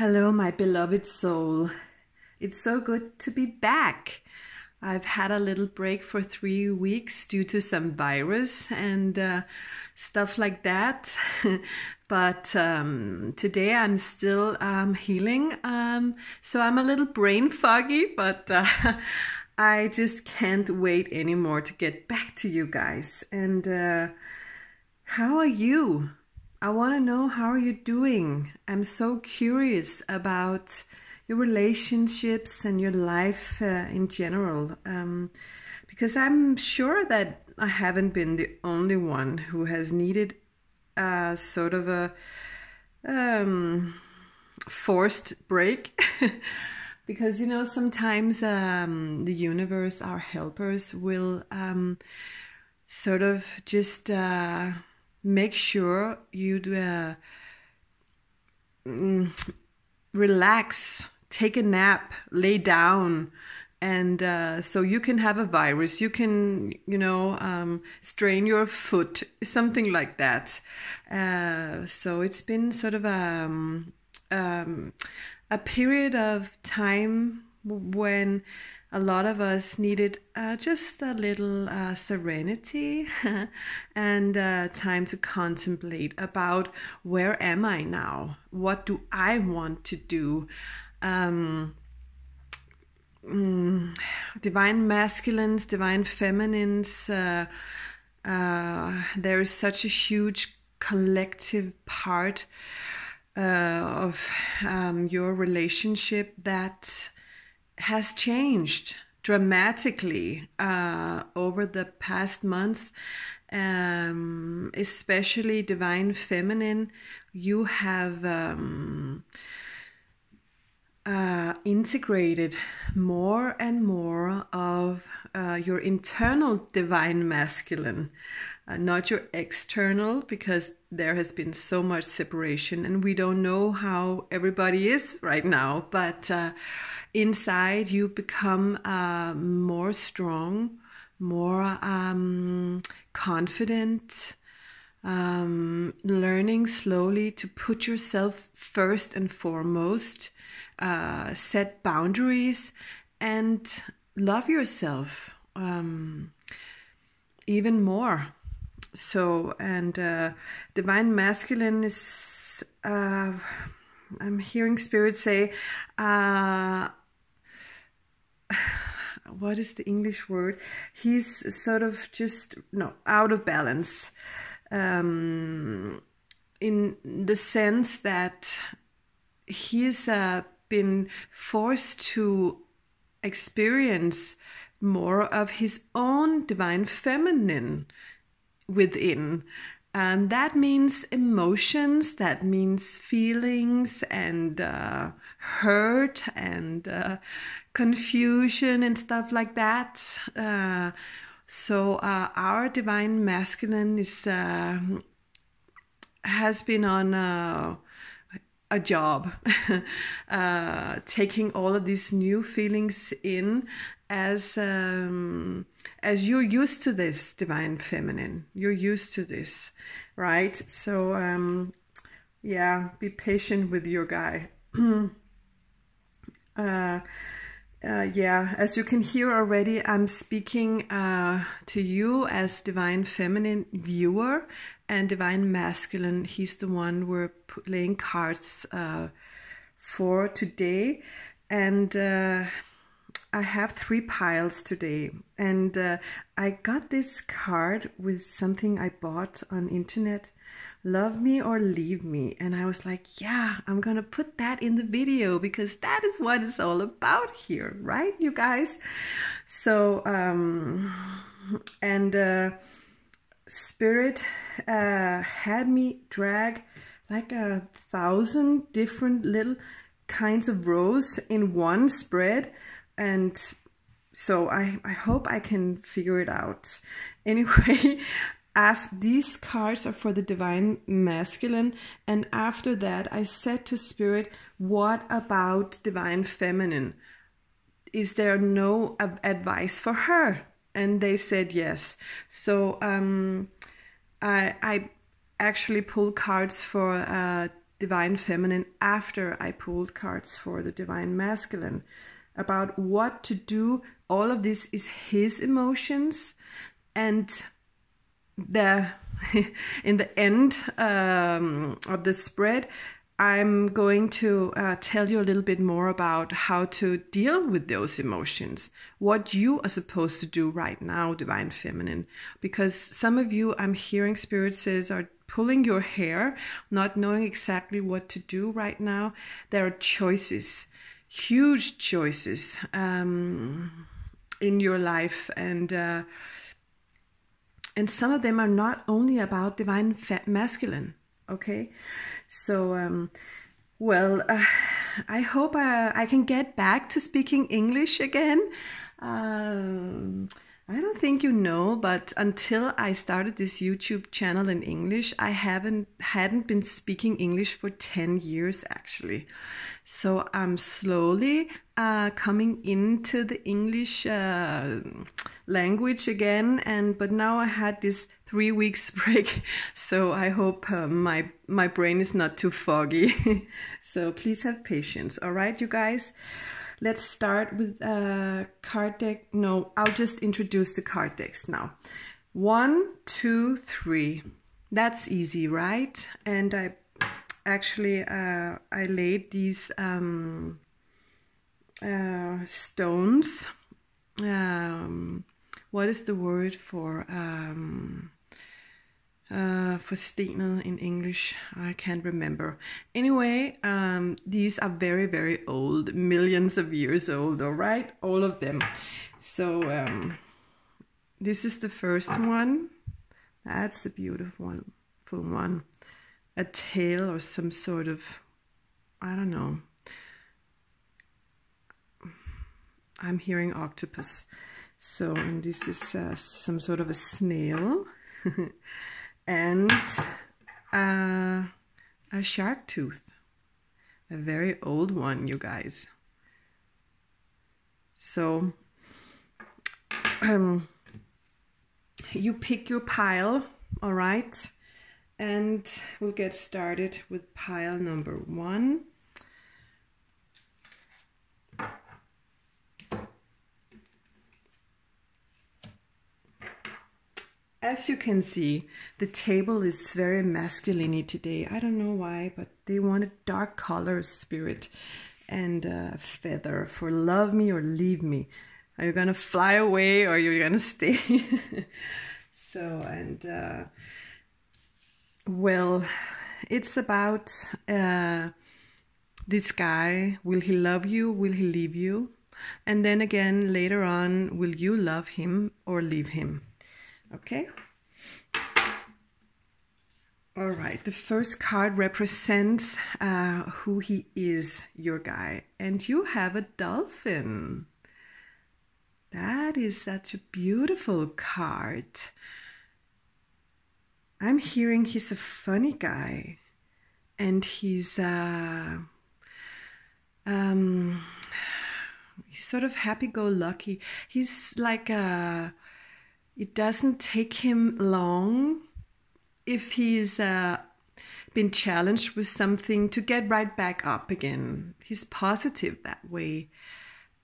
Hello, my beloved soul. It's so good to be back. I've had a little break for three weeks due to some virus and uh, stuff like that. but um, today I'm still um, healing. Um, so I'm a little brain foggy, but uh, I just can't wait anymore to get back to you guys. And uh, how are you? I want to know how are you doing. I'm so curious about your relationships and your life uh, in general. Um, because I'm sure that I haven't been the only one who has needed a sort of a um, forced break. because, you know, sometimes um, the universe, our helpers, will um, sort of just. Uh, make sure you uh, relax, take a nap, lay down. And uh, so you can have a virus, you can, you know, um, strain your foot, something like that. Uh, so it's been sort of a, um, um, a period of time when a lot of us needed uh, just a little uh, serenity and uh, time to contemplate about where am I now? What do I want to do? Um, mm, divine masculines, divine feminines. Uh, uh, there is such a huge collective part uh, of um, your relationship that has changed dramatically uh, over the past months, um, especially Divine Feminine. You have um, uh, integrated more and more of uh, your internal Divine Masculine. Uh, not your external, because there has been so much separation and we don't know how everybody is right now. But uh, inside you become uh, more strong, more um, confident, um, learning slowly to put yourself first and foremost, uh, set boundaries, and love yourself um, even more. So, and uh, divine masculine is. Uh, I'm hearing spirit say, uh, what is the English word? He's sort of just no out of balance, um, in the sense that he's uh, been forced to experience more of his own divine feminine within and that means emotions, that means feelings and uh, hurt and uh, confusion and stuff like that. Uh, so uh, our divine masculine is uh, has been on a, a job, uh, taking all of these new feelings in as um, as you're used to this divine feminine you're used to this right so um, yeah be patient with your guy uh, uh, yeah, as you can hear already, I'm speaking uh, to you as Divine Feminine viewer and Divine Masculine. He's the one we're playing cards uh, for today. And uh, I have three piles today and uh, I got this card with something I bought on internet love me or leave me and I was like yeah I'm gonna put that in the video because that is what it's all about here right you guys? So um and uh spirit uh had me drag like a thousand different little kinds of rows in one spread and so I, I hope I can figure it out. Anyway, after, these cards are for the divine masculine, and after that, I said to spirit, "What about divine feminine? Is there no advice for her?" And they said yes. So um, I, I actually pulled cards for uh, divine feminine after I pulled cards for the divine masculine about what to do. All of this is his emotions and the in the end um, of the spread I'm going to uh, tell you a little bit more about how to deal with those emotions, what you are supposed to do right now, Divine Feminine. Because some of you, I'm hearing Spirit says, are pulling your hair, not knowing exactly what to do right now. There are choices, huge choices um, in your life, and uh, and some of them are not only about divine masculine. Okay, so, um, well, uh, I hope uh, I can get back to speaking English again. Um, I don't think you know, but until I started this YouTube channel in English, I haven't hadn't been speaking English for 10 years actually. So I'm slowly uh, coming into the English uh, language again, and but now I had this three weeks break, so I hope uh, my my brain is not too foggy. so please have patience. All right, you guys. Let's start with a card deck. No, I'll just introduce the card decks now. One, two, three. That's easy, right? And I actually uh, I laid these um, uh, stones. Um, what is the word for um, uh, for stenet in English. I can't remember. Anyway, um, these are very, very old, millions of years old, all right? All of them. So um, this is the first one. That's a beautiful one. one. A tail or some sort of, I don't know. I'm hearing octopus. So, and this is uh, some sort of a snail. and uh, a shark tooth. A very old one, you guys. So, um, you pick your pile, all right? And we'll get started with pile number one. As you can see, the table is very masculine today. I don't know why, but they wanted dark color spirit, and uh, feather for love me or leave me. Are you gonna fly away or you're gonna stay? so, and uh, well, it's about uh, this guy. Will he love you? Will he leave you? And then again, later on, will you love him or leave him? Okay. All right, the first card represents uh, who he is, your guy. And you have a dolphin. That is such a beautiful card. I'm hearing he's a funny guy. And he's, uh, um, he's sort of happy-go-lucky. He's like a it doesn't take him long if he's uh, been challenged with something to get right back up again. He's positive that way,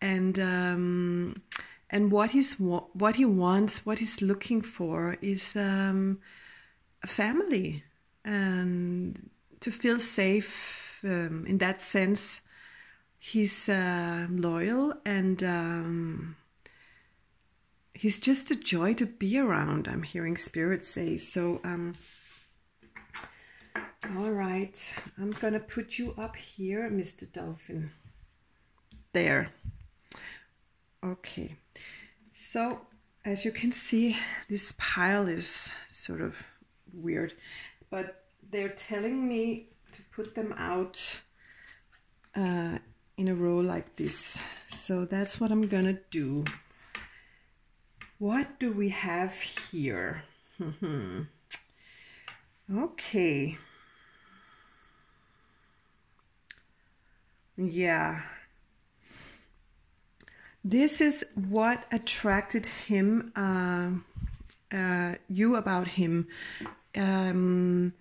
and um, and what he's what he wants, what he's looking for is um, a family and to feel safe. Um, in that sense, he's uh, loyal and um, he's just a joy to be around, I'm hearing Spirit say. So, um, all right, I'm going to put you up here, Mr. Dolphin. There. Okay. So, as you can see, this pile is sort of weird, but they're telling me to put them out uh, in a row like this. So that's what I'm gonna do. What do we have here? Hmm, hmm. okay. Yeah. This is what attracted him, uh, uh, you about him. Um,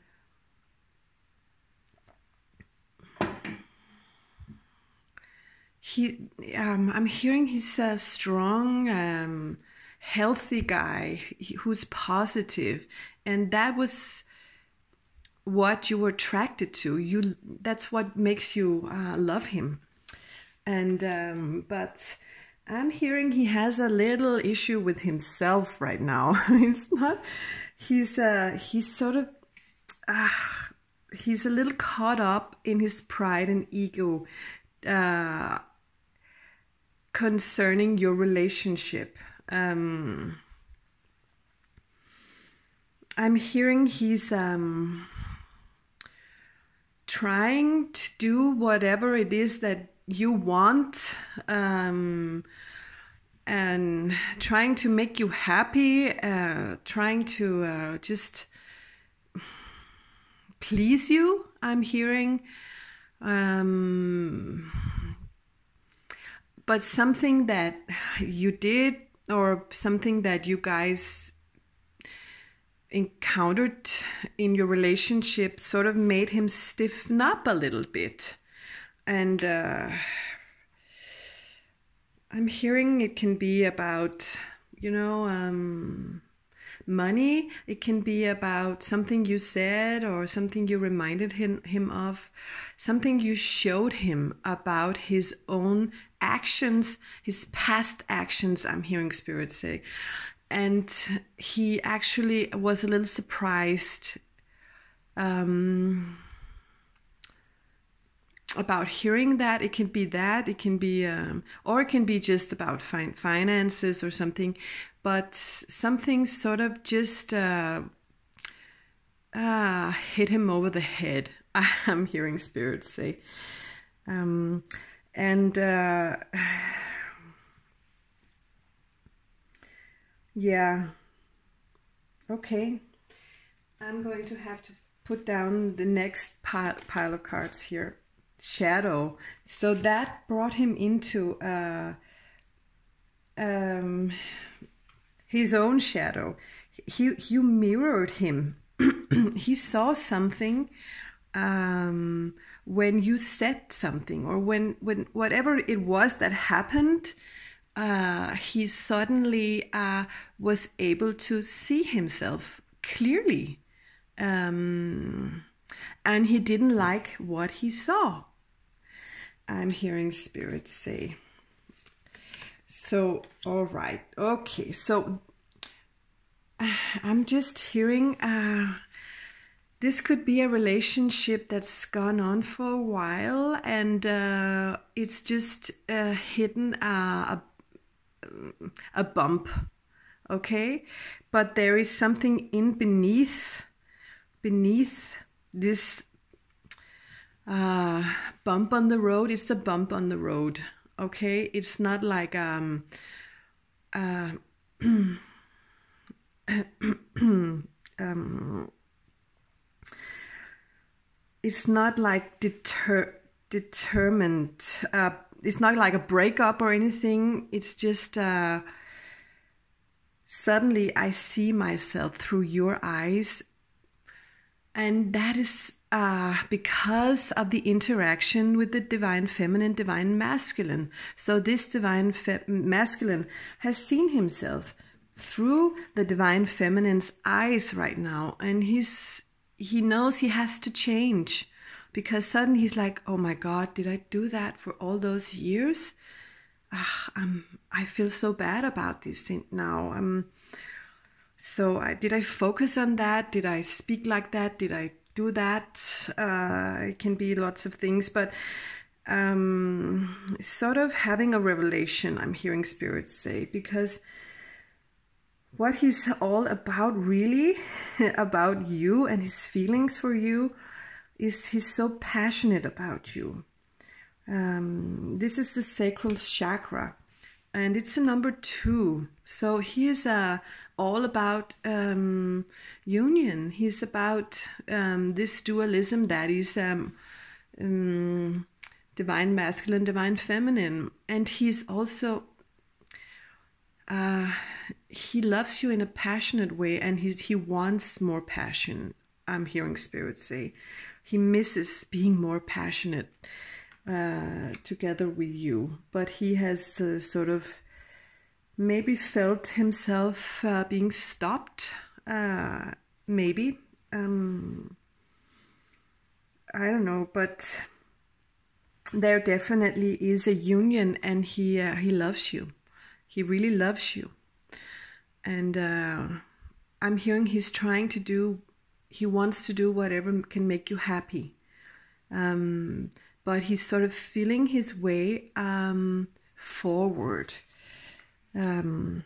he, um, I'm hearing he's uh, strong. Um, healthy guy who's positive, and that was what you were attracted to. You that's what makes you uh, love him, and um, but. I'm hearing he has a little issue with himself right now. he's not. He's uh. He's sort of. Uh, he's a little caught up in his pride and ego. Uh, concerning your relationship. Um, I'm hearing he's um, trying to do whatever it is that you want um, and trying to make you happy, uh, trying to uh, just please you. I'm hearing. Um, but something that you did or something that you guys encountered in your relationship sort of made him stiffen up a little bit. And uh, I'm hearing it can be about, you know, um, money. It can be about something you said or something you reminded him, him of, something you showed him about his own actions, his past actions, I'm hearing Spirit say. And he actually was a little surprised um, about hearing that. It can be that, it can be, um, or it can be just about fin- finances or something, but something sort of just uh, uh, hit him over the head. I'm hearing Spirit say. Um, and uh, yeah. Okay. I'm going to have to put down the next pile, pile of cards here. Shadow. So that brought him into uh, um, his own shadow. He you mirrored him. He saw something um, when you said something or when when whatever it was that happened uh, he suddenly uh, was able to see himself clearly. Um, and he didn't like what he saw. I'm hearing spirits say. So all right. Okay so i'm just hearing uh, this could be a relationship that's gone on for a while and uh, it's just uh, hidden a, a bump okay? But there is something in beneath beneath this uh, bump on the road. It's a bump on the road okay? It's not like um uh, um it's not like deter determined. Uh, it's not like a breakup or anything. It's just uh, suddenly I see myself through your eyes, and that is uh, because of the interaction with the divine feminine, divine masculine. So this divine masculine has seen himself through the divine feminine's eyes right now, and he's he knows he has to change because suddenly he's like, oh my God, did I do that for all those years? Ah, I'm, I feel so bad about this thing now. Um, so I, did I focus on that? Did I speak like that? Did I do that? Uh, it can be lots of things, but um, sort of having a revelation, I'm hearing spirits say, because what he's all about really about you and his feelings for you is he's so passionate about you. Um, this is the sacral chakra and it's a number two. So he is uh, all about um, union. He's about um, this dualism that is um, um, divine masculine divine feminine. And he's also uh, he loves you in a passionate way and he, he wants more passion. I'm hearing spirits say. He misses being more passionate. uh, together with you, but he has uh, sort of maybe felt himself uh, being stopped. Uh, maybe. Um, I don't know, but there definitely is a union, and he uh, he loves you. He really loves you, and uh, I'm hearing he's trying to do. He wants to do whatever can make you happy, um, but he's sort of feeling his way um, forward um,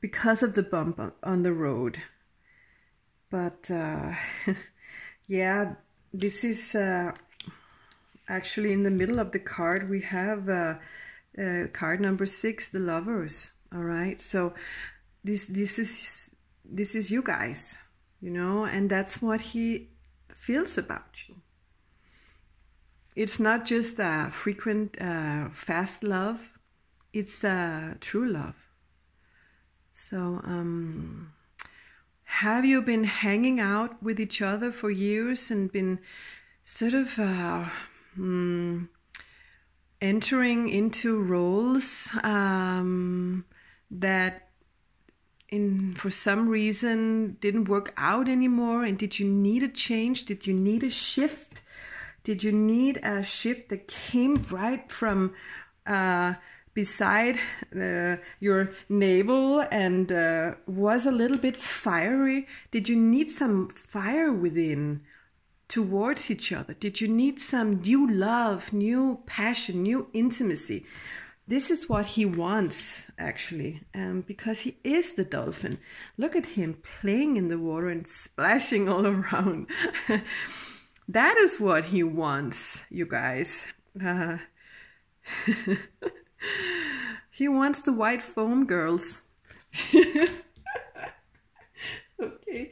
because of the bump on the road. But uh, yeah, this is uh, actually in the middle of the card. We have uh, uh, card number six, the lovers. All right, so this this is this is you guys, you know, and that's what he feels about you. It's not just a frequent, uh, fast love. It's a true love. So, um, have you been hanging out with each other for years and been sort of uh, mm, entering into roles um, that in for some reason didn't work out anymore and did you need a change did you need a shift did you need a shift that came right from uh, beside uh, your navel and uh, was a little bit fiery? Did you need some fire within towards each other? Did you need some new love, new passion, new intimacy? This is what he wants, actually, um, because he is the dolphin. Look at him playing in the water and splashing all around. that is what he wants, you guys. Uh, he wants the white foam girls. okay.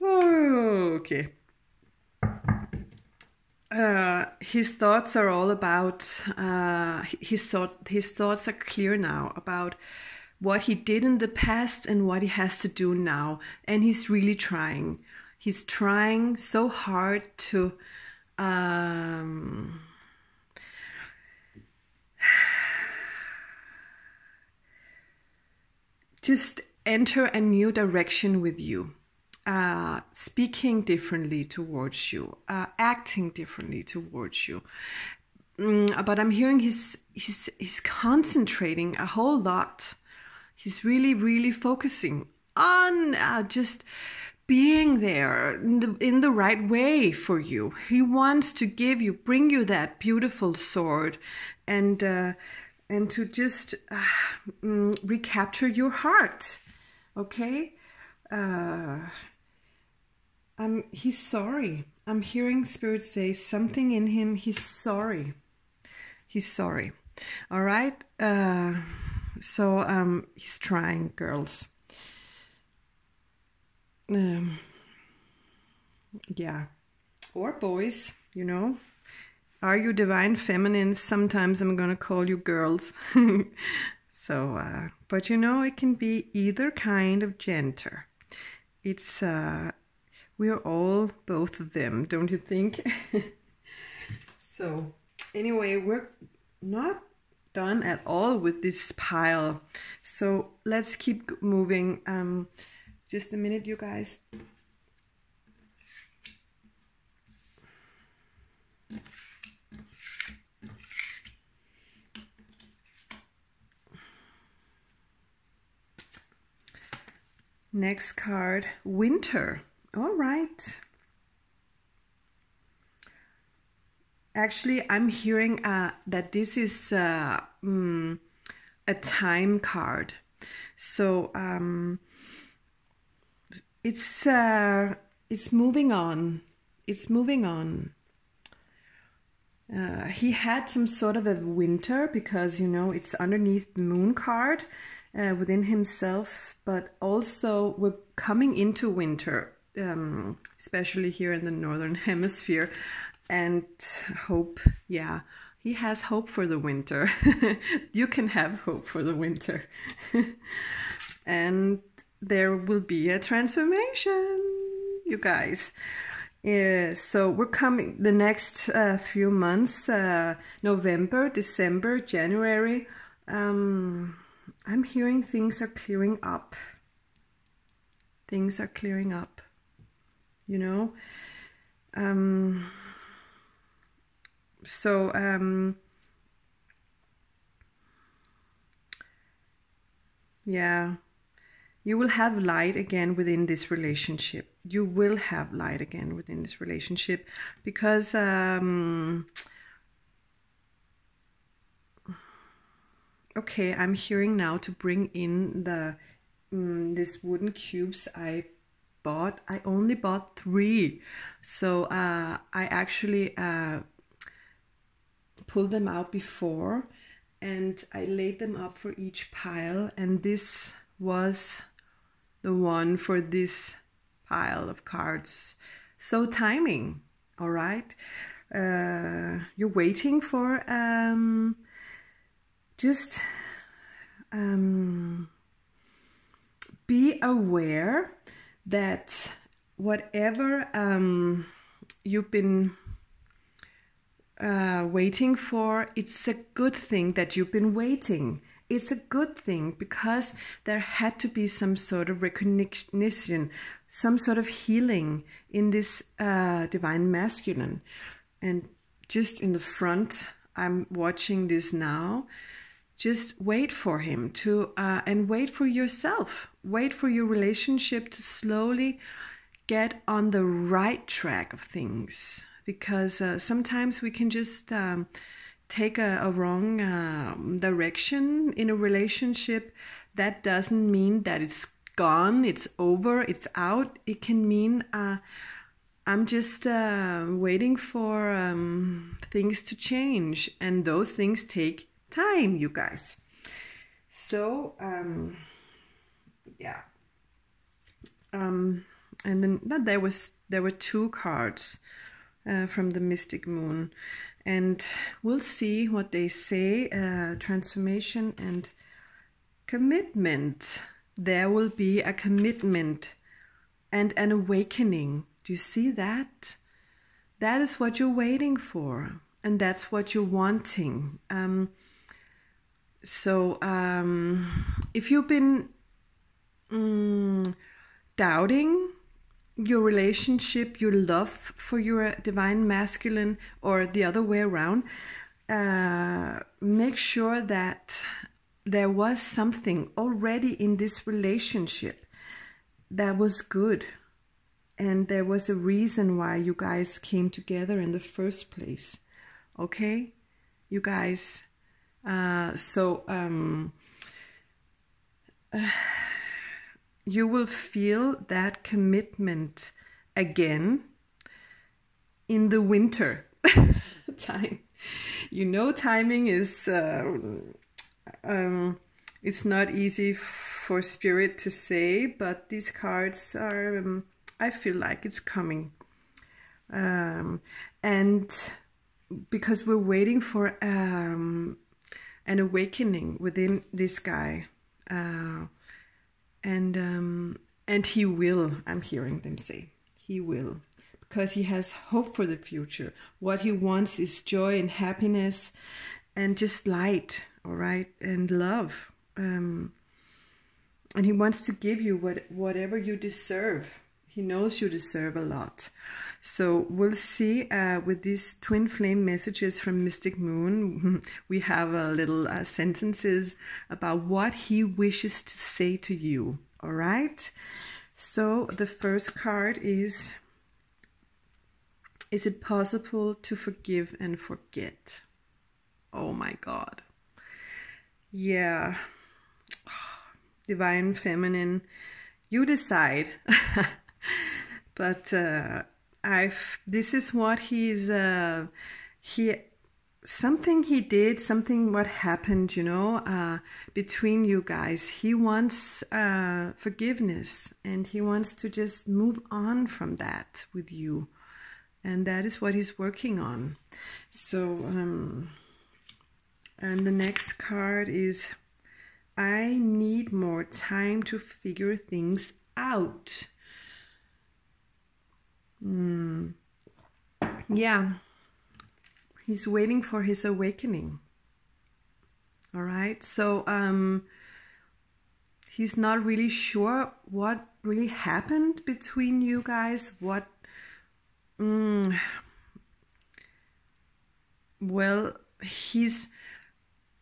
Oh, okay. Uh, his thoughts are all about uh, his thought. His thoughts are clear now about what he did in the past and what he has to do now, and he's really trying. He's trying so hard to um, just enter a new direction with you. Uh, speaking differently towards you, uh, acting differently towards you. Mm, but I'm hearing he's, he's, he's concentrating a whole lot. He's really, really focusing on uh, just being there in the, in the right way for you. He wants to give you, bring you that beautiful sword and uh, and to just uh, mm, recapture your heart. Okay? Uh, I'm, he's sorry. I'm hearing Spirit say something in him. He's sorry. He's sorry. All right? Uh, so um, he's trying, girls. Um, yeah. Or boys, you know. Are you divine feminine? Sometimes I'm gonna call you girls. so, uh, but you know, it can be either kind of gender. It's, uh, we're all both of them, don't you think? so, anyway, we're not done at all with this pile. So, let's keep moving. Um, just a minute, you guys. Next card, winter. All right. Actually, I'm hearing uh, that this is uh, mm, a time card. So um, it's uh, it's moving on. It's moving on. Uh, he had some sort of a winter because you know it's underneath the moon card uh, within himself, but also we're coming into winter, um, especially here in the northern hemisphere, and hope, yeah, he has hope for the winter. you can have hope for the winter. and there will be a transformation, you guys. Uh, so we're coming the next uh, few months, uh, November, December, January. Um, I'm hearing things are clearing up. Things are clearing up. You know. Um, so um, yeah you will have light again within this relationship you will have light again within this relationship because um, okay i'm hearing now to bring in the um, this wooden cubes i bought i only bought three so uh, i actually uh, pulled them out before and I laid them up for each pile and this was the one for this pile of cards. So timing, all right? Uh, you're waiting for um, just um, be aware that whatever um, you've been uh, waiting for, it's a good thing that you've been waiting. It's a good thing because there had to be some sort of recognition, some sort of healing in this uh, divine masculine. And just in the front, I'm watching this now. Just wait for him to, uh, and wait for yourself. Wait for your relationship to slowly get on the right track of things because uh, sometimes we can just um, take a, a wrong uh, direction in a relationship. That doesn't mean that it's gone, it's over, it's out. It can mean uh, I'm just uh, waiting for um, things to change, and those things take time, you guys. So, um, yeah. Um, and then there was there were two cards uh, from the mystic moon. And we'll see what they say uh, transformation and commitment. There will be a commitment and an awakening. Do you see that? That is what you're waiting for and that's what you're wanting. Um, so um, if you've been mm, doubting your relationship, your love for your divine masculine, or the other way around, uh, make sure that there was something already in this relationship that was good. And there was a reason why you guys came together in the first place. Okay? You guys. Uh, so, um, uh, you will feel that commitment again in the winter time. You know, timing is uh, um, it's not easy for spirit to say, but these cards are. Um, I feel like it's coming, um, and because we're waiting for um, an awakening within this guy. Uh, and um, and he will. I'm hearing them say he will because he has hope for the future. What he wants is joy and happiness, and just light. All right, and love. Um, and he wants to give you what whatever you deserve. He knows you deserve a lot. So we'll see uh, with these twin flame messages from Mystic Moon, we have a little uh, sentences about what he wishes to say to you. All right. So the first card is, is it possible to forgive and forget? Oh my God. Yeah. Divine Feminine, you decide. but uh, I've this is what he's uh, he something he did something what happened you know uh, between you guys. He wants uh, forgiveness and he wants to just move on from that with you. And that is what he's working on. So um, and the next card is I need more time to figure things out Mm. Yeah, he's waiting for his awakening. All right, so um, he's not really sure what really happened between you guys. What, mm, well, he's,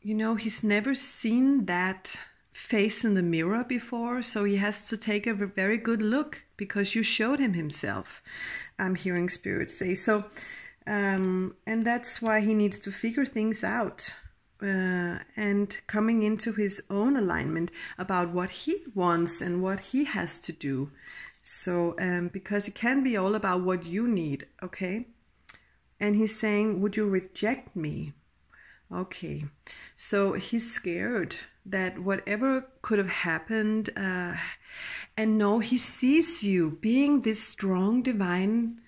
you know, he's never seen that face in the mirror before, so he has to take a very good look because you showed him himself. I'm hearing spirits say so, um, and that's why he needs to figure things out. Uh, and coming into his own alignment about what he wants and what he has to do. So, um, because it can be all about what you need, okay? And he's saying, Would you reject me? Okay, so he's scared that whatever could have happened, uh, and no, he sees you being this strong divine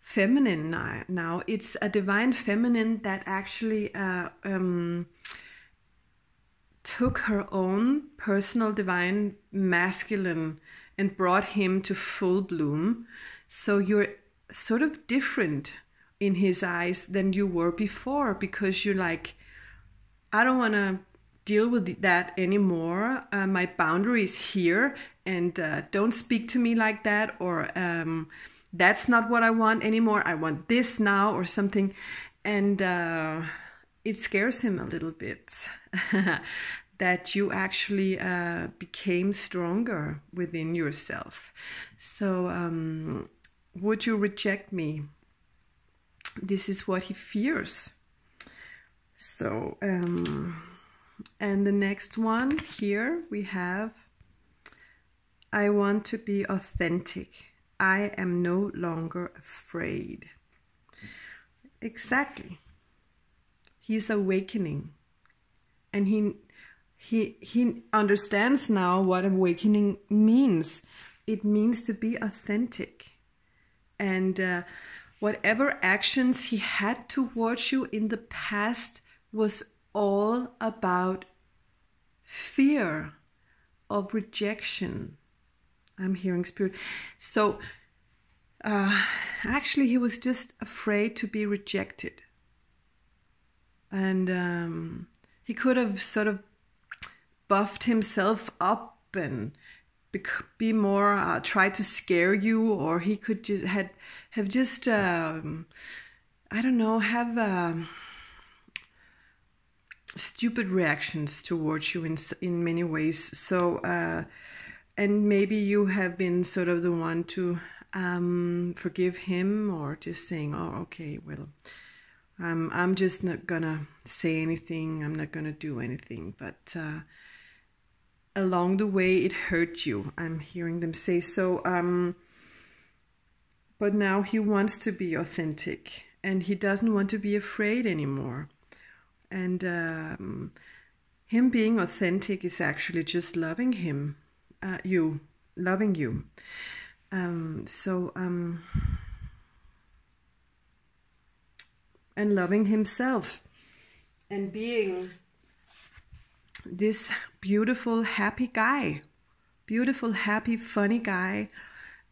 feminine now. It's a divine feminine that actually uh, um, took her own personal divine masculine and brought him to full bloom. So you're sort of different in his eyes than you were before because you're like, I don't want to deal with that anymore. Uh, my boundary is here, and uh, don't speak to me like that, or um, that's not what I want anymore. I want this now, or something. And uh, it scares him a little bit that you actually uh, became stronger within yourself. So, um, would you reject me? This is what he fears. So, um, and the next one here we have I want to be authentic. I am no longer afraid. Exactly. He's awakening. And he he he understands now what awakening means. It means to be authentic. And uh, whatever actions he had towards you in the past was all about fear of rejection. I'm hearing spirit. So, uh, actually, he was just afraid to be rejected. And um, he could have sort of buffed himself up and be more uh, try to scare you or he could just had have just um, i don't know have um, stupid reactions towards you in in many ways. So, uh, and maybe you have been sort of the one to um, forgive him, or just saying, "Oh, okay, well, um, I'm just not gonna say anything. I'm not gonna do anything." But uh, along the way, it hurt you. I'm hearing them say so. Um, but now he wants to be authentic, and he doesn't want to be afraid anymore and um, him being authentic is actually just loving him, uh, you, loving you. Um, so, um, and loving himself and being this beautiful, happy guy, beautiful, happy, funny guy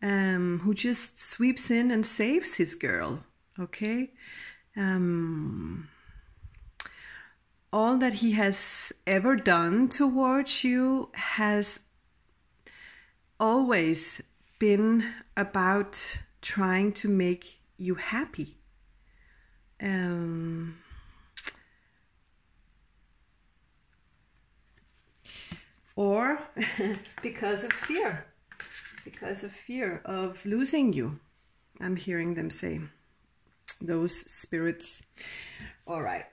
um, who just sweeps in and saves his girl. Okay. Um, all that he has ever done towards you has always been about trying to make you happy. Um, or because of fear, because of fear of losing you. I'm hearing them say, those spirits. All right.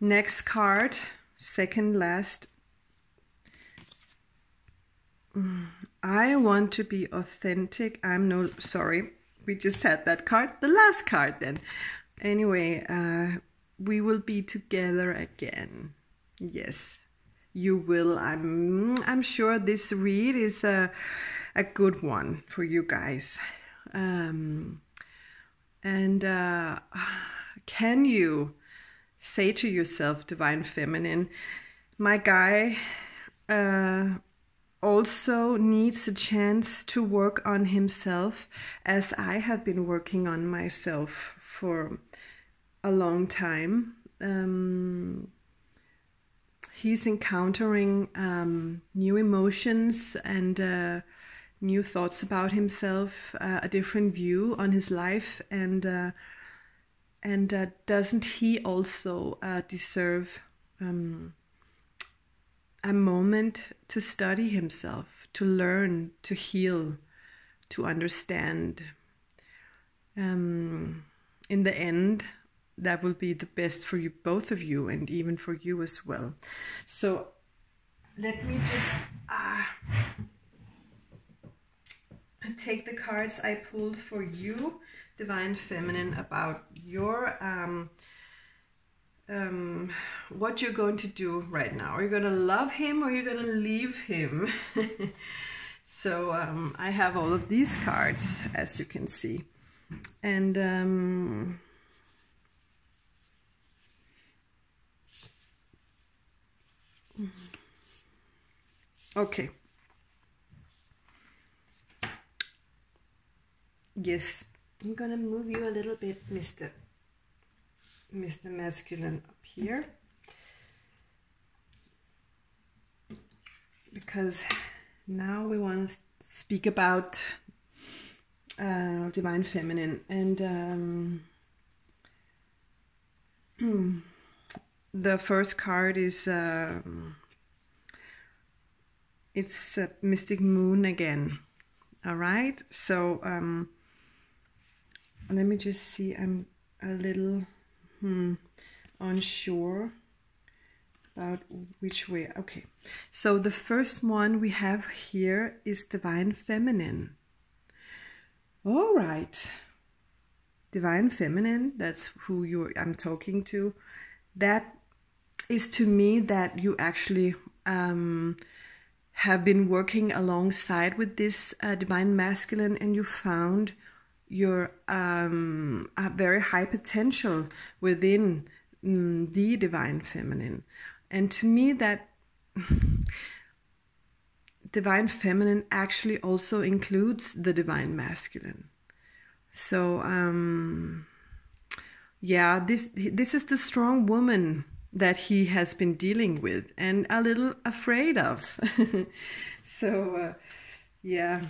Next card, second last. I want to be authentic. I'm no, sorry, we just had that card. The last card then. Anyway, uh, we will be together again. Yes, you will. I'm, I'm sure this read is a, a good one for you guys. Um, and uh, can you say to yourself, Divine Feminine, my guy uh, also needs a chance to work on himself as I have been working on myself for a long time. Um, he's encountering um, new emotions and uh, new thoughts about himself, uh, a different view on his life, and uh, and uh, doesn't he also uh, deserve um, a moment to study himself, to learn, to heal, to understand? Um, in the end, that will be the best for you, both of you, and even for you as well. So let me just uh, take the cards I pulled for you, Divine Feminine, about your um, um, what you're going to do right now. Are you going to love him or are you going to leave him? so um, I have all of these cards, as you can see. And um, okay. Yes, I'm gonna move you a little bit, Mr. Mr. Masculine up here. Because now we want to speak about uh, Divine Feminine and um, the first card is um, it's Mystic Moon again. All right, so um, let me just see. I'm a little hmm, unsure about which way. Okay, so the first one we have here is Divine Feminine. All right, Divine Feminine. That's who you I'm talking to. That is to me that you actually um, have been working alongside with this uh, divine masculine and you found your um, a very high potential within mm, the divine feminine and to me that divine feminine actually also includes the divine masculine so um yeah this this is the strong woman that he has been dealing with and a little afraid of. so, uh, yeah.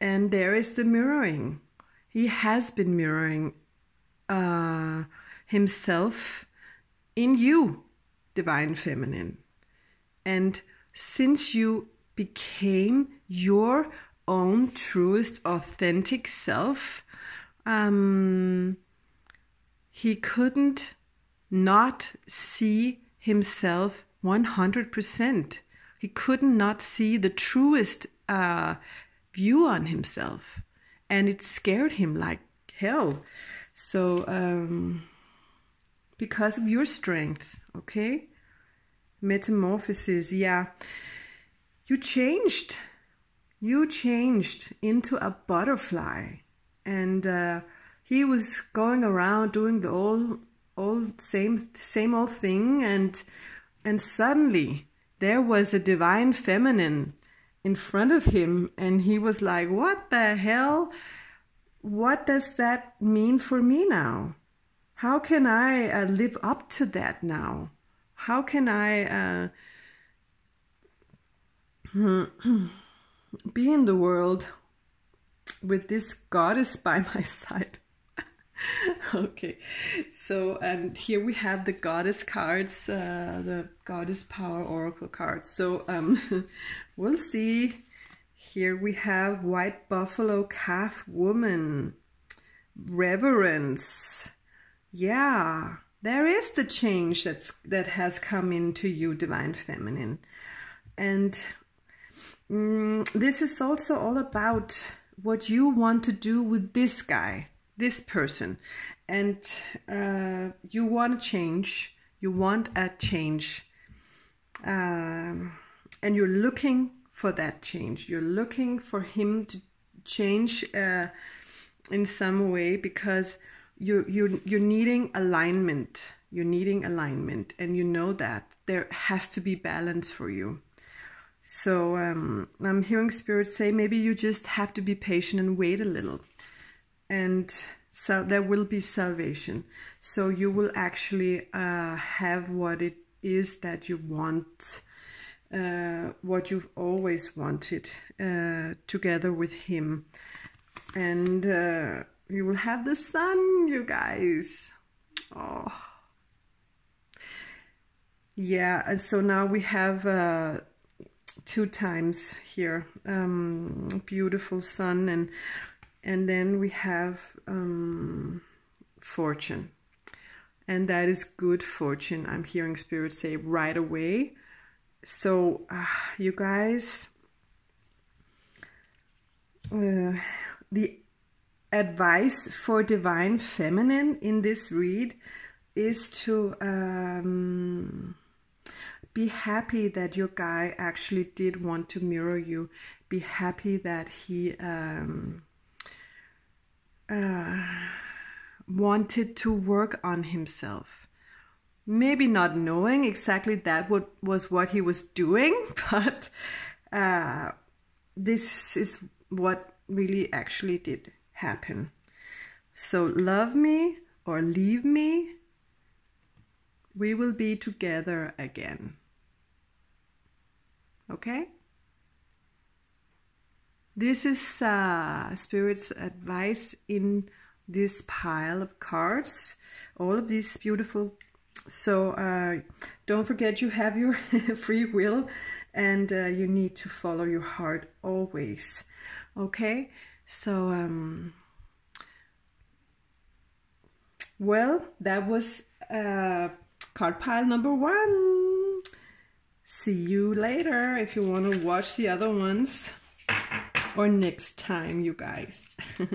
And there is the mirroring. He has been mirroring uh, himself in you, Divine Feminine. And since you became your own truest, authentic self, um, he couldn't not see himself 100%. He could not not see the truest uh, view on himself. And it scared him like hell. So, um, because of your strength, okay? Metamorphosis, yeah. You changed. You changed into a butterfly. And uh, he was going around doing the old old same same old thing and and suddenly there was a divine feminine in front of him and he was like what the hell? What does that mean for me now? How can i uh, live up to that now? How can i uh, be in the world with this goddess by my side okay, so and here we have the goddess cards, uh, the goddess power oracle cards. So um, we'll see. Here we have white buffalo calf woman, reverence. Yeah, there is the change that's that has come into you, divine feminine, and mm, this is also all about what you want to do with this guy this person. And uh, you want to change you want a change um, and you're looking for that change. You're looking for him to change uh, in some way because you you're you're needing alignment. You're needing alignment. And you know that there has to be balance for you. So um, I'm hearing spirits say maybe you just have to be patient and wait a little. And so there will be salvation. So you will actually uh, have what it is that you want, uh, what you've always wanted, uh, together with Him. And uh, you will have the sun, you guys. Oh. Yeah, and so now we have uh, two times here. Um, beautiful sun and and then we have um, fortune. And that is good fortune. I'm hearing spirit say right away. So, uh, you guys, uh, the advice for divine feminine in this read is to um, be happy that your guy actually did want to mirror you. Be happy that he um, uh, wanted to work on himself. Maybe not knowing exactly that what was what he was doing, but uh, this is what really actually did happen. So love me or leave me, we will be together again. Okay? This is uh, Spirit's advice in this pile of cards. All of these beautiful. So uh, don't forget you have your free will and uh, you need to follow your heart always. Okay? So, um, well, that was uh, card pile number one. See you later if you want to watch the other ones next time, you guys.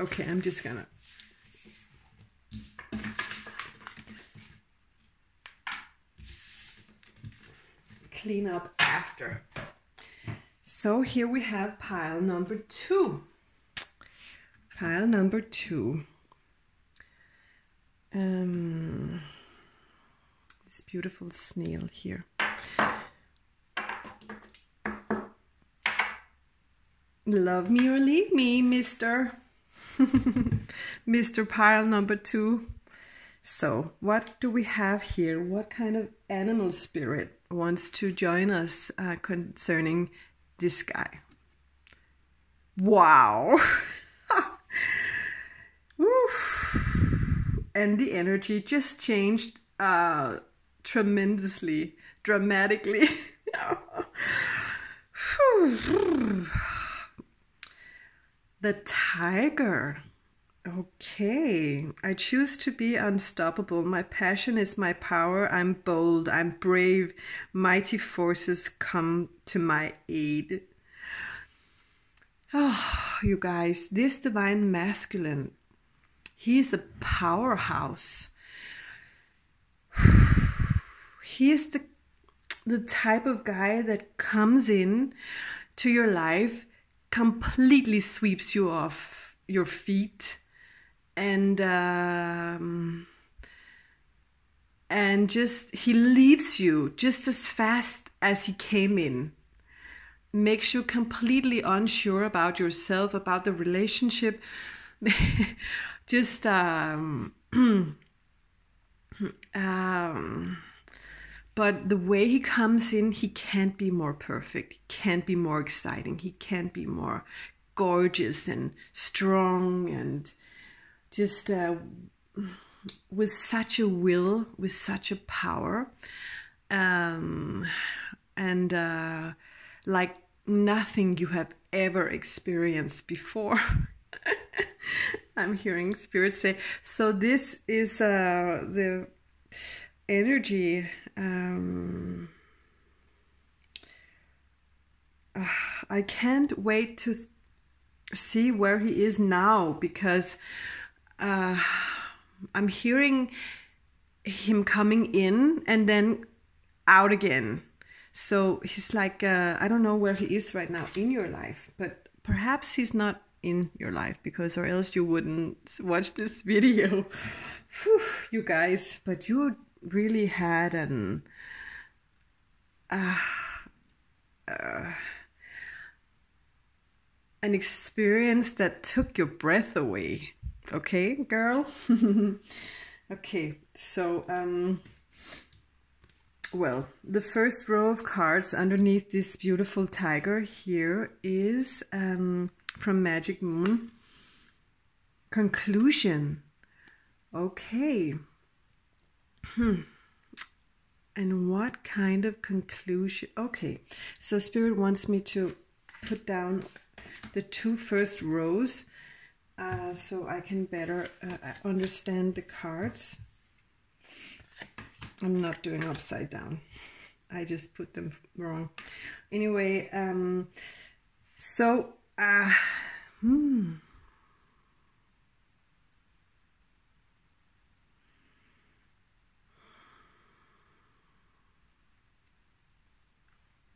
okay, I'm just gonna clean up after. So here we have pile number two. Pile number two. Um, this beautiful snail here. Love me or leave me, Mr. Mr. Pile number two. So, what do we have here? What kind of animal spirit wants to join us uh, concerning this guy? Wow! and the energy just changed uh, tremendously, dramatically. The tiger. Okay, I choose to be unstoppable. My passion is my power. I'm bold. I'm brave. Mighty forces come to my aid. Oh, you guys, this divine masculine, he is a powerhouse. He is the, the type of guy that comes in to your life completely sweeps you off your feet. And um, and just he leaves you just as fast as he came in. Makes you completely unsure about yourself about the relationship. Just um, um but the way he comes in, he can't be more perfect. He can't be more exciting. He can't be more gorgeous and strong and just uh, with such a will, with such a power. Um, and uh, like nothing you have ever experienced before. I'm hearing spirits say. So this is uh, the energy um, uh, I can't wait to see where he is now because uh, I'm hearing him coming in and then out again. So he's like, uh, I don't know where he is right now in your life, but perhaps he's not in your life because or else you wouldn't watch this video. Whew, you guys, but you really had an uh, uh, an experience that took your breath away. Okay, girl? okay, so, um, well, the first row of cards underneath this beautiful tiger here is um, from Magic Moon. Conclusion. Okay. Hmm. And what kind of conclusion? Okay, so Spirit wants me to put down the two first rows uh, so I can better uh, understand the cards. I'm not doing upside down. I just put them wrong. Anyway, um, so, uh, hmm.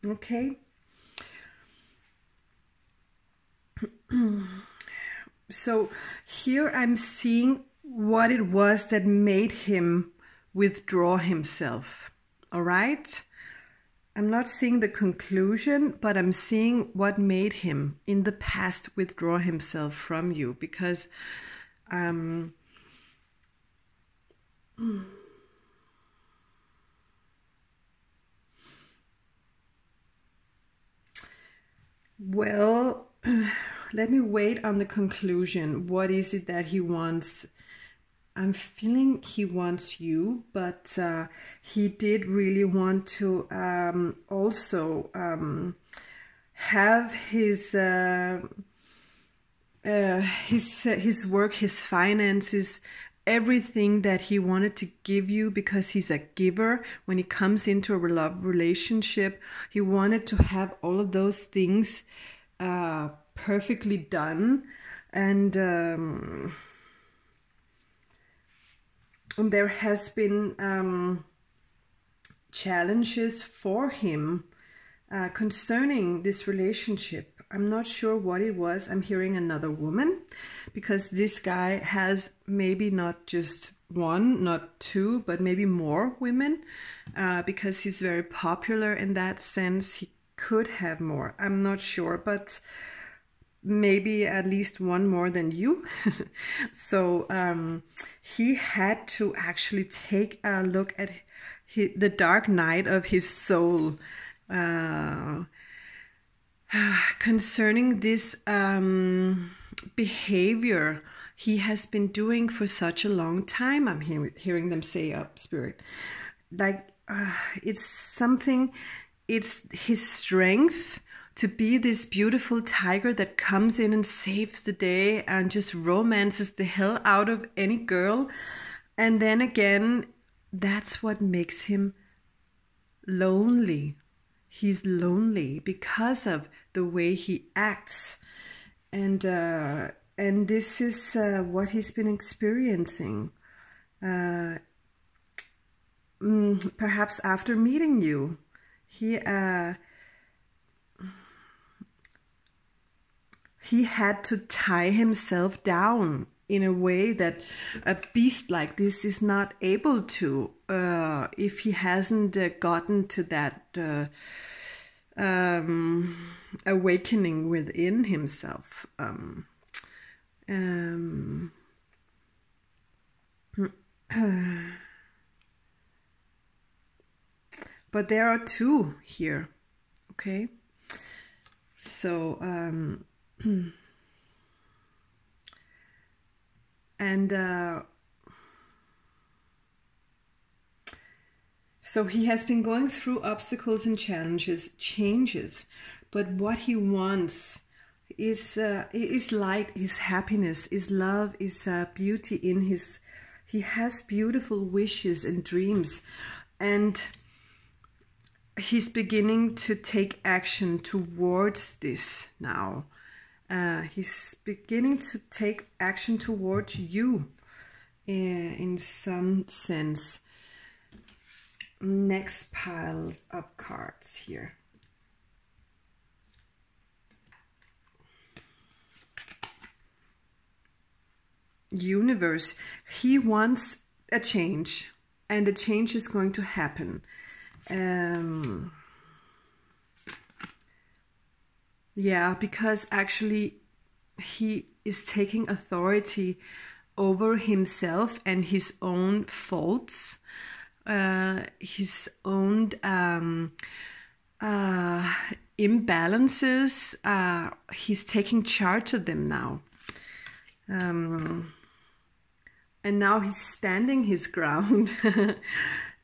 Okay. so here I'm seeing what it was that made him withdraw himself. All right? I'm not seeing the conclusion, but I'm seeing what made him in the past withdraw himself from you because um, well, let me wait on the conclusion. What is it that he wants? I'm feeling he wants you, but uh, he did really want to um, also um, have his uh, uh, his his work, his finances, everything that he wanted to give you because he's a giver. When he comes into a love relationship, he wanted to have all of those things uh, perfectly done, and. Um, there has been um, challenges for him uh, concerning this relationship. I'm not sure what it was. I'm hearing another woman because this guy has maybe not just one, not two, but maybe more women uh, because he's very popular in that sense. He could have more. I'm not sure, but maybe at least one more than you. so um, he had to actually take a look at his, the dark night of his soul uh, concerning this um, behavior he has been doing for such a long time. I'm hear hearing them say up, spirit. Like uh, it's something, it's his strength to be this beautiful tiger that comes in and saves the day and just romances the hell out of any girl. And then again, that's what makes him lonely. He's lonely because of the way he acts. And uh, and this is uh, what he's been experiencing. Uh, mm, perhaps after meeting you, he uh, he had to tie himself down in a way that a beast like this is not able to uh, if he hasn't uh, gotten to that uh, um, awakening within himself. Um, um, but there are two here, okay? So, um, and uh, so he has been going through obstacles and challenges, changes, but what he wants is uh, is light, is happiness, is love, is uh, beauty in his. He has beautiful wishes and dreams, and he's beginning to take action towards this now. Uh, he's beginning to take action towards you in, in some sense. Next pile of cards here. Universe, he wants a change and the change is going to happen. Um, Yeah, because actually he is taking authority over himself and his own faults, uh, his own um, uh, imbalances. Uh, he's taking charge of them now. Um, and now he's standing his ground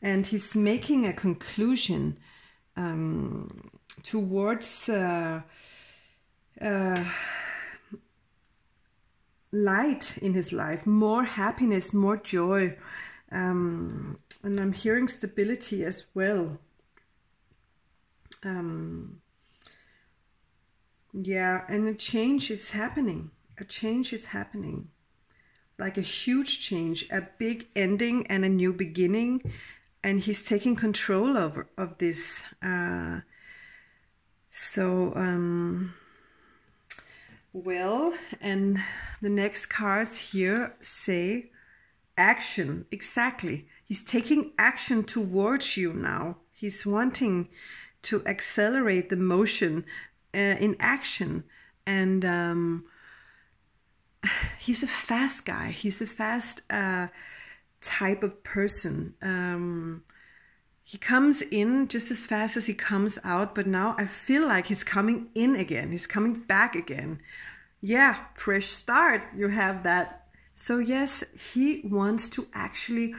and he's making a conclusion um, towards uh, uh, light in his life, more happiness, more joy. Um, and I'm hearing stability as well. Um, yeah, and a change is happening. A change is happening. Like a huge change, a big ending and a new beginning. And he's taking control of, of this. Uh, so, um, well, and the next cards here say action. Exactly. He's taking action towards you now. He's wanting to accelerate the motion uh, in action. And um, he's a fast guy. He's a fast uh, type of person. Um, he comes in just as fast as he comes out, but now I feel like he's coming in again. He's coming back again. Yeah, fresh start. You have that. So, yes, he wants to actually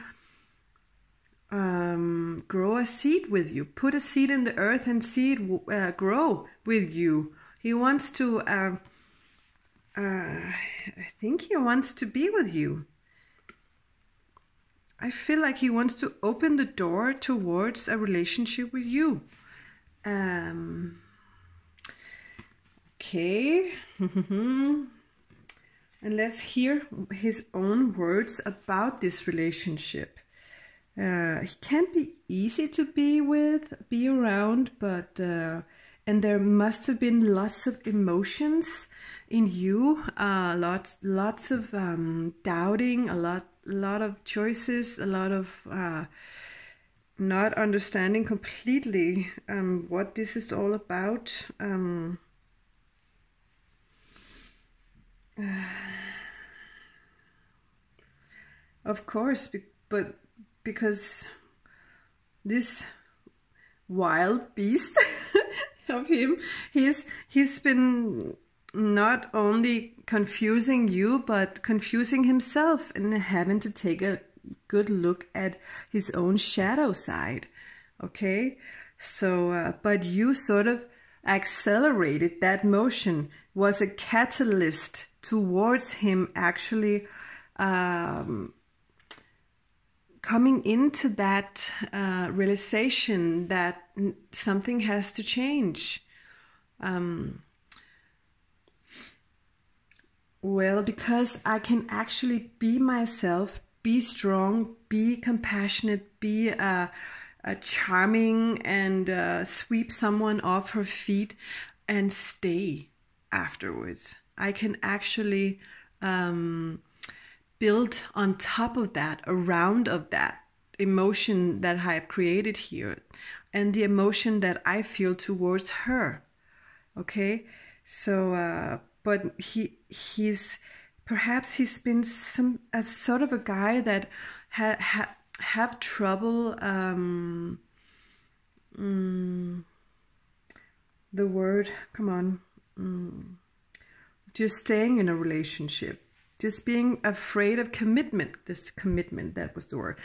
um, grow a seed with you, put a seed in the earth and see it uh, grow with you. He wants to, uh, uh, I think he wants to be with you. I feel like he wants to open the door towards a relationship with you. Um, okay. and let's hear his own words about this relationship. Uh, he can't be easy to be with, be around, but uh, and there must have been lots of emotions in you, uh, lots, lots of um, doubting, a lot a lot of choices, a lot of uh, not understanding completely um, what this is all about. Um, uh, of course, but because this wild beast of him, he's he's been not only confusing you, but confusing himself and having to take a good look at his own shadow side. Okay? So, uh, but you sort of accelerated that motion, was a catalyst towards him actually um, coming into that uh, realization that something has to change. Um, well, because I can actually be myself, be strong, be compassionate, be uh, uh, charming, and uh, sweep someone off her feet and stay afterwards. I can actually um, build on top of that, around of that emotion that I have created here, and the emotion that I feel towards her. Okay, so uh, but he he's perhaps he's been some a sort of a guy that ha, ha have trouble um, mm, the word come on mm, just staying in a relationship just being afraid of commitment this commitment that was the word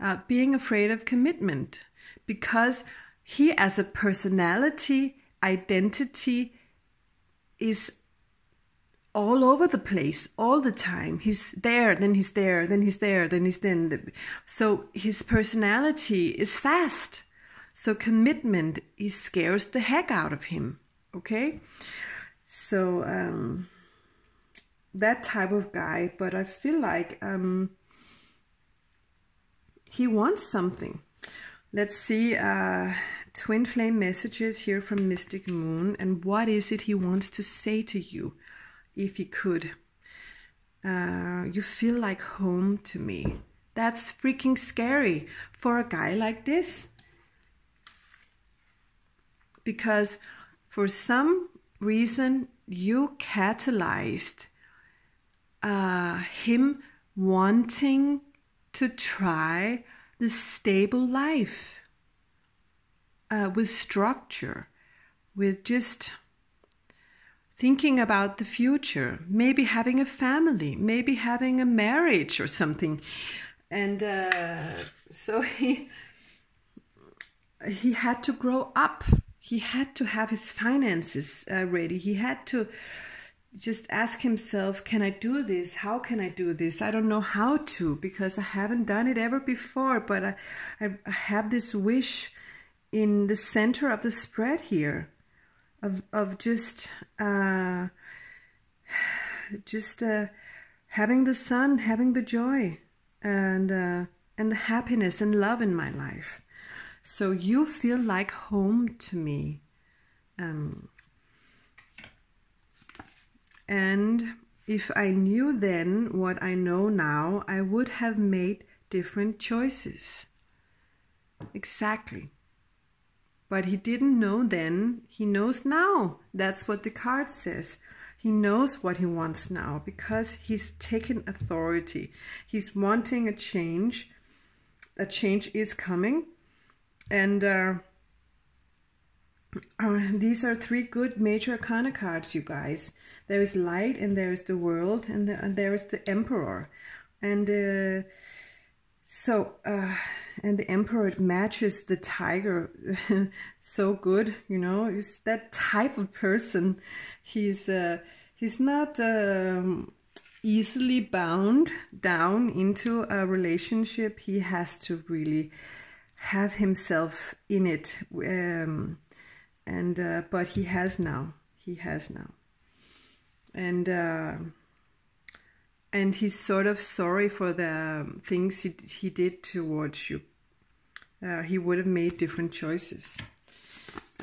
uh, being afraid of commitment because he as a personality identity is all over the place all the time. He's there, then he's there, then he's there, then he's then. So his personality is fast. So commitment he scares the heck out of him. Okay, so um, that type of guy. But I feel like um, he wants something. Let's see. Uh, twin flame messages here from Mystic Moon, and what is it he wants to say to you? if he could. Uh, you feel like home to me. That's freaking scary for a guy like this. Because for some reason you catalyzed uh, him wanting to try the stable life uh, with structure, with just thinking about the future, maybe having a family, maybe having a marriage or something. And uh, so he he had to grow up. He had to have his finances uh, ready. He had to just ask himself, can I do this? How can I do this? I don't know how to because I haven't done it ever before, but I, I have this wish in the center of the spread here of, of just, uh, just uh, having the sun, having the joy and, uh, and the happiness and love in my life. So you feel like home to me. Um, and if I knew then what I know now, I would have made different choices. Exactly. But he didn't know then, he knows now. That's what the card says. He knows what he wants now because he's taken authority. He's wanting a change. A change is coming. And uh, uh, these are three good major arcana cards, you guys. There is light, and there is the world, and, the, and there is the emperor. And uh, so, uh, and the emperor matches the tiger so good, you know. He's that type of person. He's uh, he's not um, easily bound down into a relationship. He has to really have himself in it. Um, and uh, but he has now. He has now. And uh, and he's sort of sorry for the things he, he did towards you. Uh, he would have made different choices.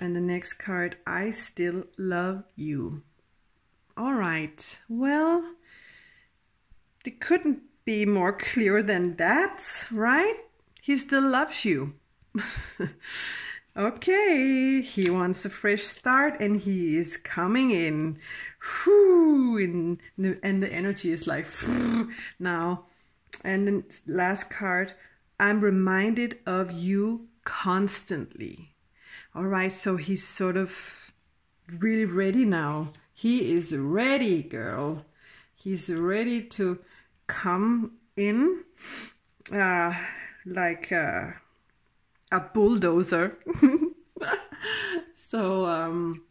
And the next card i still love you. All right. Well it couldn't be more clear than that right? He still loves you Okay, he wants a fresh start and he is coming in. Whew, and, the, and the energy is like now. And the last card, I'm reminded of you constantly. All right, so he's sort of really ready now. He is ready, girl. He's ready to come in uh, like... Uh, a bulldozer. so, um,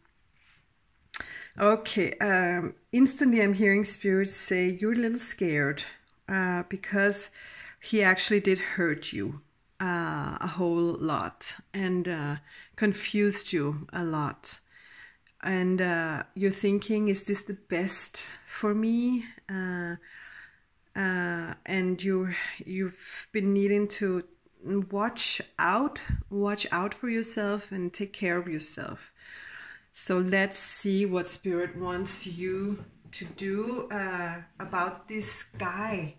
okay, um, instantly I'm hearing spirits say, You're a little scared uh, because he actually did hurt you uh, a whole lot and uh, confused you a lot. And uh, you're thinking, Is this the best for me? Uh, uh, and you you've been needing to watch out, watch out for yourself and take care of yourself. So let's see what Spirit wants you to do uh, about this guy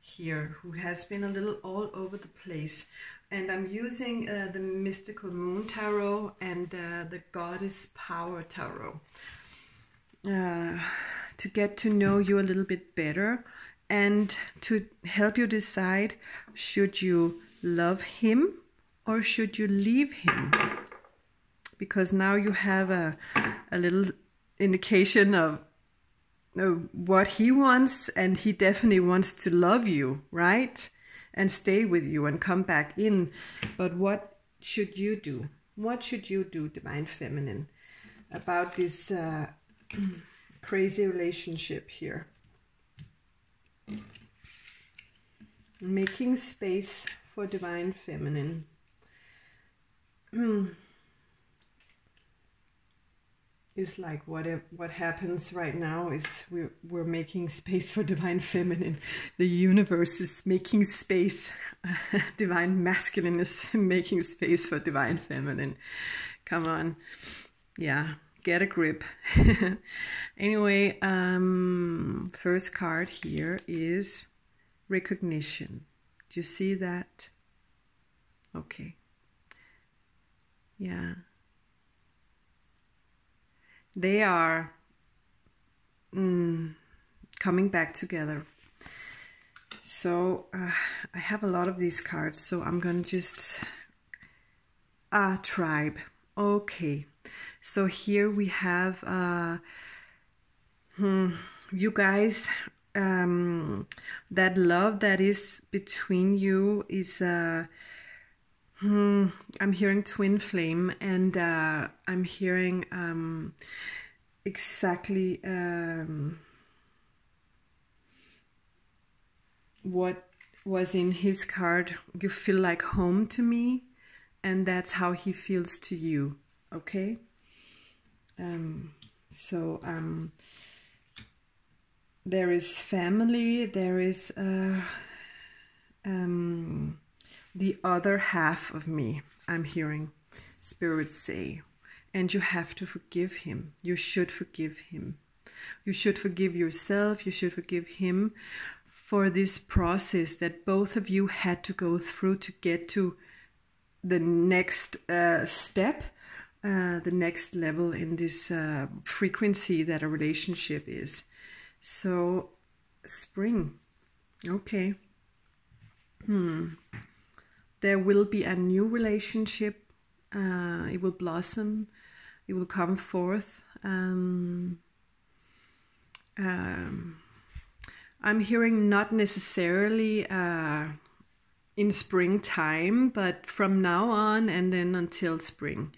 here who has been a little all over the place. And I'm using uh, the Mystical Moon Tarot and uh, the Goddess Power Tarot uh, to get to know you a little bit better and to help you decide should you love him or should you leave him? Because now you have a, a little indication of you know, what he wants, and he definitely wants to love you, right? And stay with you and come back in. But what should you do? What should you do, Divine Feminine, about this uh, crazy relationship here? Making space for Divine Feminine. is like what what happens right now is we're we're making space for divine feminine. The universe is making space. Divine masculine is making space for divine feminine. Come on. Yeah get a grip. Anyway um first card here is recognition do you see that? Okay. Yeah. they are mm, coming back together. So uh, I have a lot of these cards, so I'm gonna just a uh, tribe. Okay, so here we have uh, hmm, you guys. Um, that love that is between you is uh, hmm, I'm hearing twin flame, and uh, I'm hearing um, exactly. Um, what was in his card. You feel like home to me, and that's how he feels to you. Okay. Um, so um, there is family. There is uh, um, the other half of me. I'm hearing spirits say, and you have to forgive him. You should forgive him. You should forgive yourself. You should forgive him for this process that both of you had to go through to get to the next uh, step, uh, the next level in this uh, frequency that a relationship is. So, spring. Okay. Hmm. There will be a new relationship. Uh, it will blossom. It will come forth. Um, um, I'm hearing not necessarily uh, in springtime, but from now on and then until spring.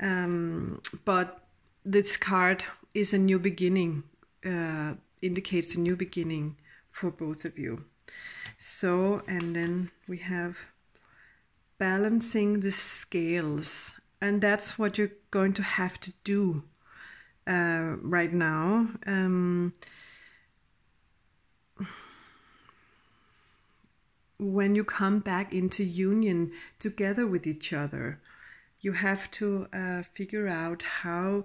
Um, but this card is a new beginning, uh, indicates a new beginning for both of you. So, and then we have balancing the scales, and that's what you're going to have to do uh, right now. Um, when you come back into union together with each other, you have to uh, figure out how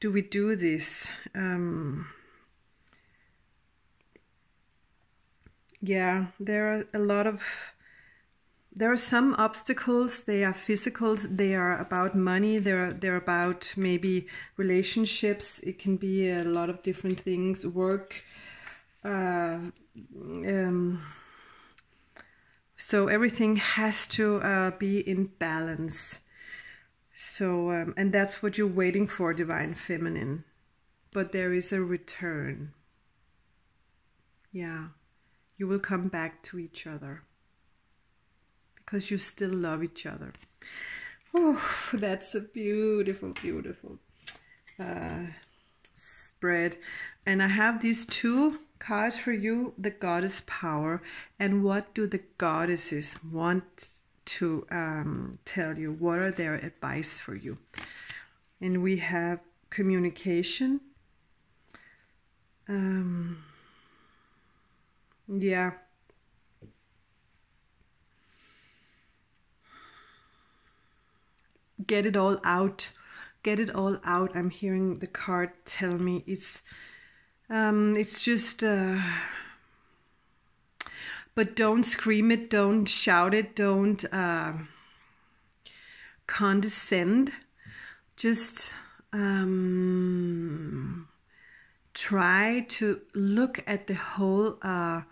do we do this. Um, yeah, there are a lot of there are some obstacles they are physical they are about money they're they're about maybe relationships it can be a lot of different things work uh, um, so everything has to uh, be in balance. So, um, and that's what you're waiting for, Divine Feminine. But there is a return. Yeah, you will come back to each other because you still love each other. Oh, that's a beautiful, beautiful uh, spread. And I have these two cards for you the goddess power and what do the goddesses want to um, tell you what are their advice for you and we have communication um, yeah. Get it all out. Get it all out. I'm hearing the card tell me it's um, it's just, uh, but don't scream it, don't shout it, don't uh, condescend. Just um, try to look at the whole, uh,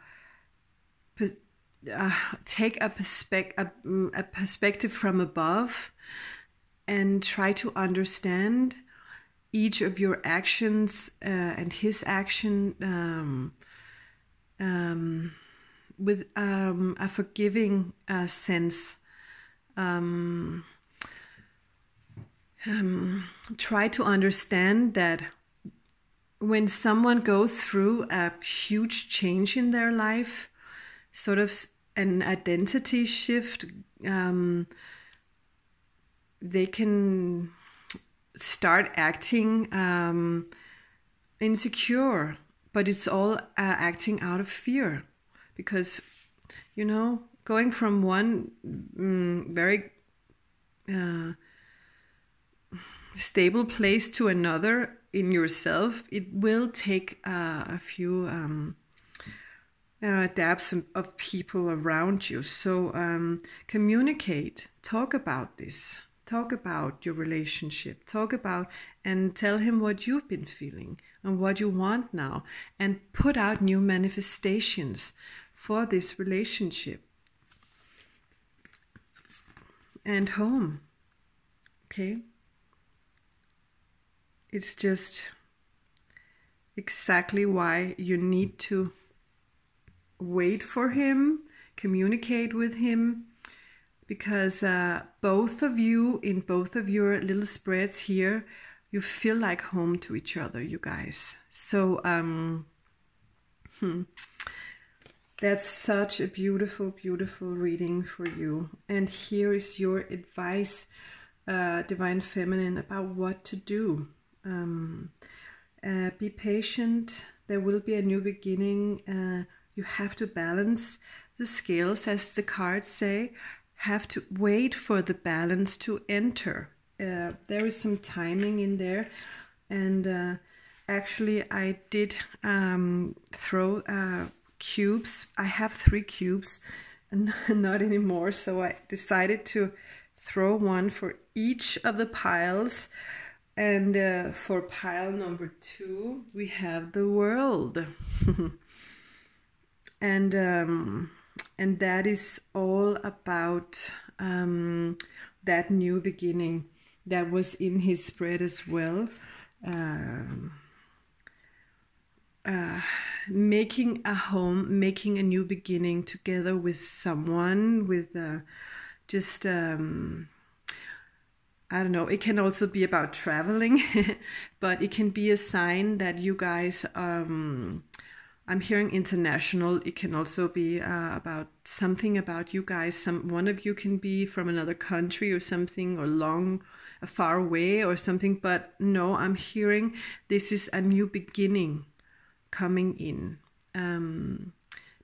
uh, take a, perspective, a, a perspective from above and try to understand each of your actions uh, and his action um, um, with um, a forgiving uh, sense. Um, um, try to understand that when someone goes through a huge change in their life, sort of an identity shift, um, they can start acting um, insecure, but it's all uh, acting out of fear because, you know, going from one um, very uh, stable place to another in yourself, it will take uh, a few um, uh, depths of people around you. So um, communicate, talk about this Talk about your relationship. Talk about and tell him what you've been feeling and what you want now, and put out new manifestations for this relationship and home. Okay? It's just exactly why you need to wait for him, communicate with him, because uh, both of you, in both of your little spreads here, you feel like home to each other, you guys. So, um, hmm, that's such a beautiful, beautiful reading for you. And here is your advice, uh, Divine Feminine, about what to do. Um, uh, be patient. There will be a new beginning. Uh, you have to balance the scales, as the cards say. Have to wait for the balance to enter. Uh, there is some timing in there, and uh, actually, I did um, throw uh, cubes. I have three cubes, not anymore. So I decided to throw one for each of the piles and uh, for pile number two, we have the world. and um, and that is all about um, that new beginning that was in his spread as well. Um, uh, making a home, making a new beginning together with someone, with uh, just um, I don't know, it can also be about traveling, but it can be a sign that you guys, um, I'm hearing international. It can also be uh, about something about you guys. Some one of you can be from another country or something, or long, uh, far away or something. But no, I'm hearing this is a new beginning coming in, um,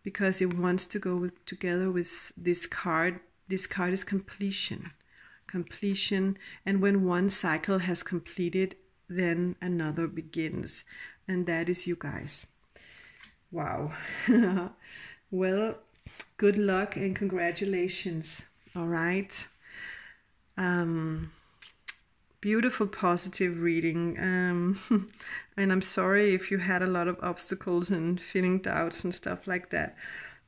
because it wants to go with, together with this card. This card is completion completion, and when one cycle has completed, then another begins, and that is you guys. Wow. well, good luck and congratulations. All right. Um, beautiful positive reading um, and i'm sorry if you had a lot of obstacles and feeling doubts and stuff like that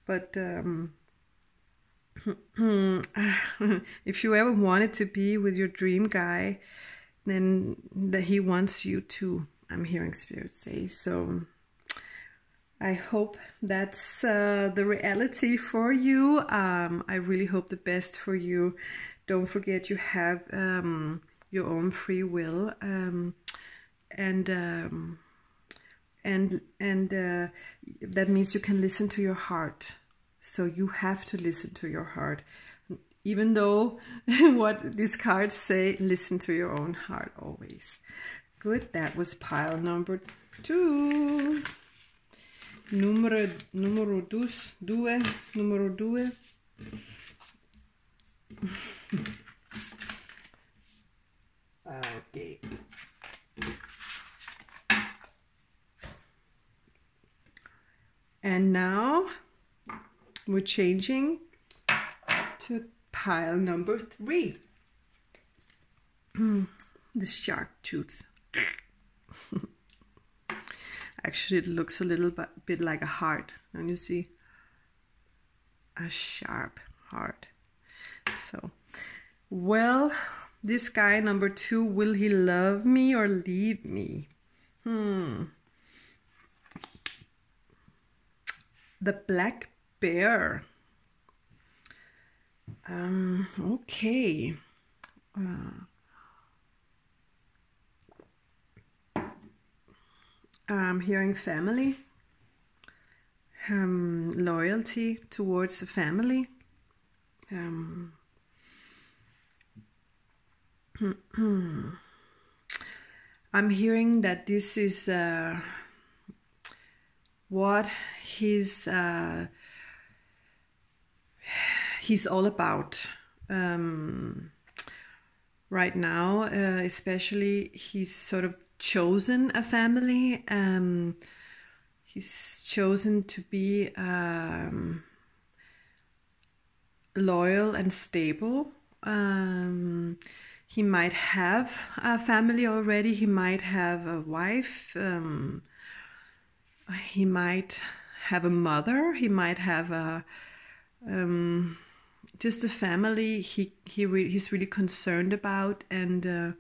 but um, if you ever wanted to be with your dream guy, then that he wants you to. I'm hearing spirit say so. I hope that's uh, the reality for you. Um, I really hope the best for you. Don't forget you have um, your own free will, um, and um, and and uh, that means you can listen to your heart so you have to listen to your heart. Even though what these cards say, listen to your own heart always. Good, that was pile number two. Numero dos, due, numero due. Ah, okay. And now we're changing to pile number three. the shark tooth. Actually, it looks a little bit like a heart. And you see a sharp heart. So, well, this guy number two, will he love me or leave me? Hmm. The black bear. Um, okay. Uh, I'm hearing family, um, loyalty towards the family. Um, I'm hearing that this is uh, what his uh, he's all about um, right now. Uh, especially, he's sort of chosen a family. Um, he's chosen to be um, loyal and stable. Um, he might have a family already. He might have a wife. Um, he might have a mother. He might have a um, just a family. He he re- he's really concerned about, and uh,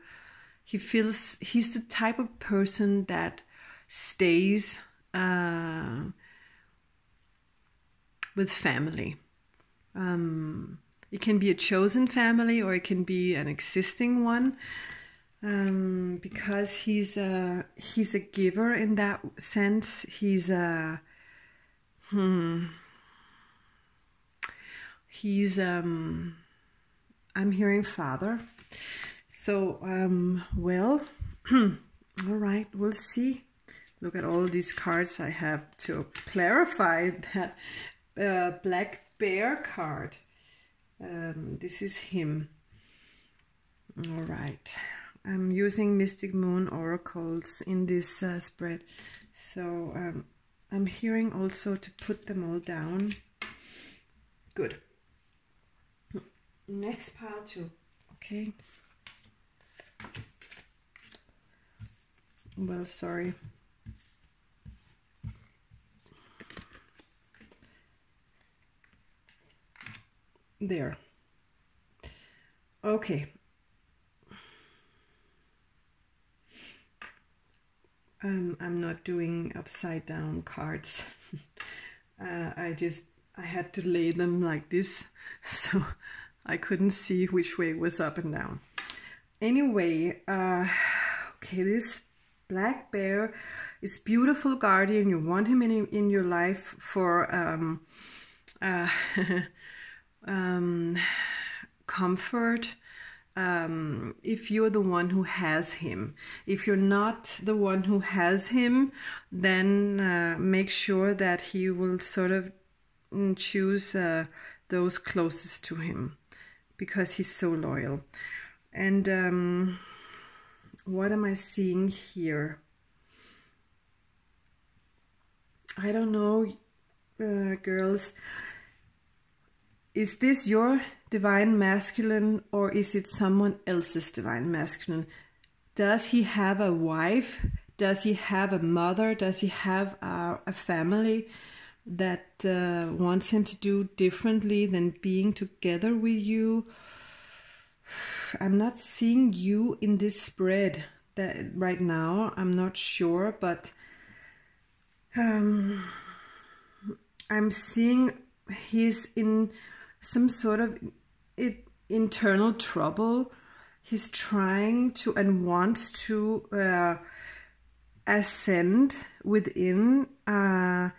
he feels he's the type of person that stays uh, with family. Um, it can be a chosen family or it can be an existing one. Um, because he's a he's a giver in that sense. He's a hmm. He's um. I'm hearing father. So um. Well. all right. We'll see. Look at all these cards I have to clarify that uh, black bear card. Um, this is him. All right. I'm using Mystic Moon Oracles in this uh, spread. So um, I'm hearing also to put them all down. Good. Next pile too. Okay. Well, sorry. there. Okay. Um, I'm not doing upside down cards. Uh, I just I had to lay them like this so I couldn't see which way was up and down. Anyway uh, okay this black bear is beautiful guardian you want him in, in your life for um, uh, um, comfort um, if you're the one who has him. If you're not the one who has him, then uh, make sure that he will sort of mm, choose uh, those closest to him because he's so loyal. And um, what am I seeing here? I don't know, uh, girls. Is this your divine masculine or is it someone else's divine masculine? Does he have a wife? Does he have a mother? Does he have a, a family that uh, wants him to do differently than being together with you? I'm not seeing you in this spread that right now. I'm not sure, but um, I'm seeing he's in some sort of it, internal trouble. He's trying to and wants to uh, ascend within, uh,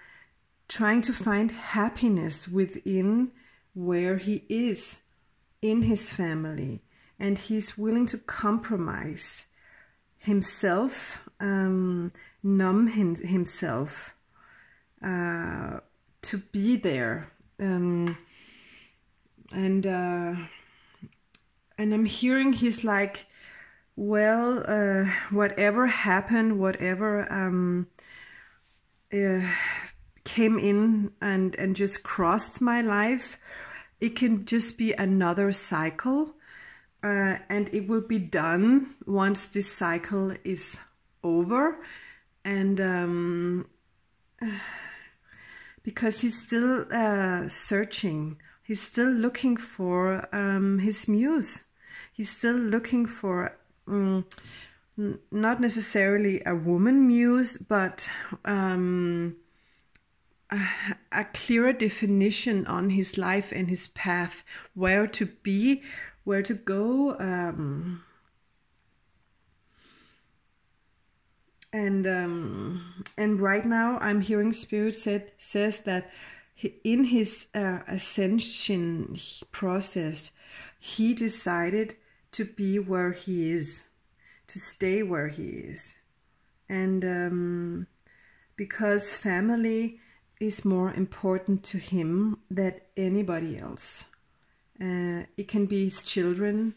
trying to find happiness within where he is in his family. And he's willing to compromise himself, um, numb him, himself uh, to be there. Um, and uh, and I'm hearing he's like, well, uh, whatever happened, whatever um, uh, came in and and just crossed my life, it can just be another cycle, uh, and it will be done once this cycle is over, and. Um, because he's still uh, searching he's still looking for um, his muse. He's still looking for um, not necessarily a woman muse, but um, a, a, clearer definition on his life and his path, where to be, where to go. Um, and um, and right now, I'm hearing Spirit said says that in his uh, ascension process, he decided to be where he is, to stay where he is. And um, because family is more important to him than anybody else. Uh, it can be his children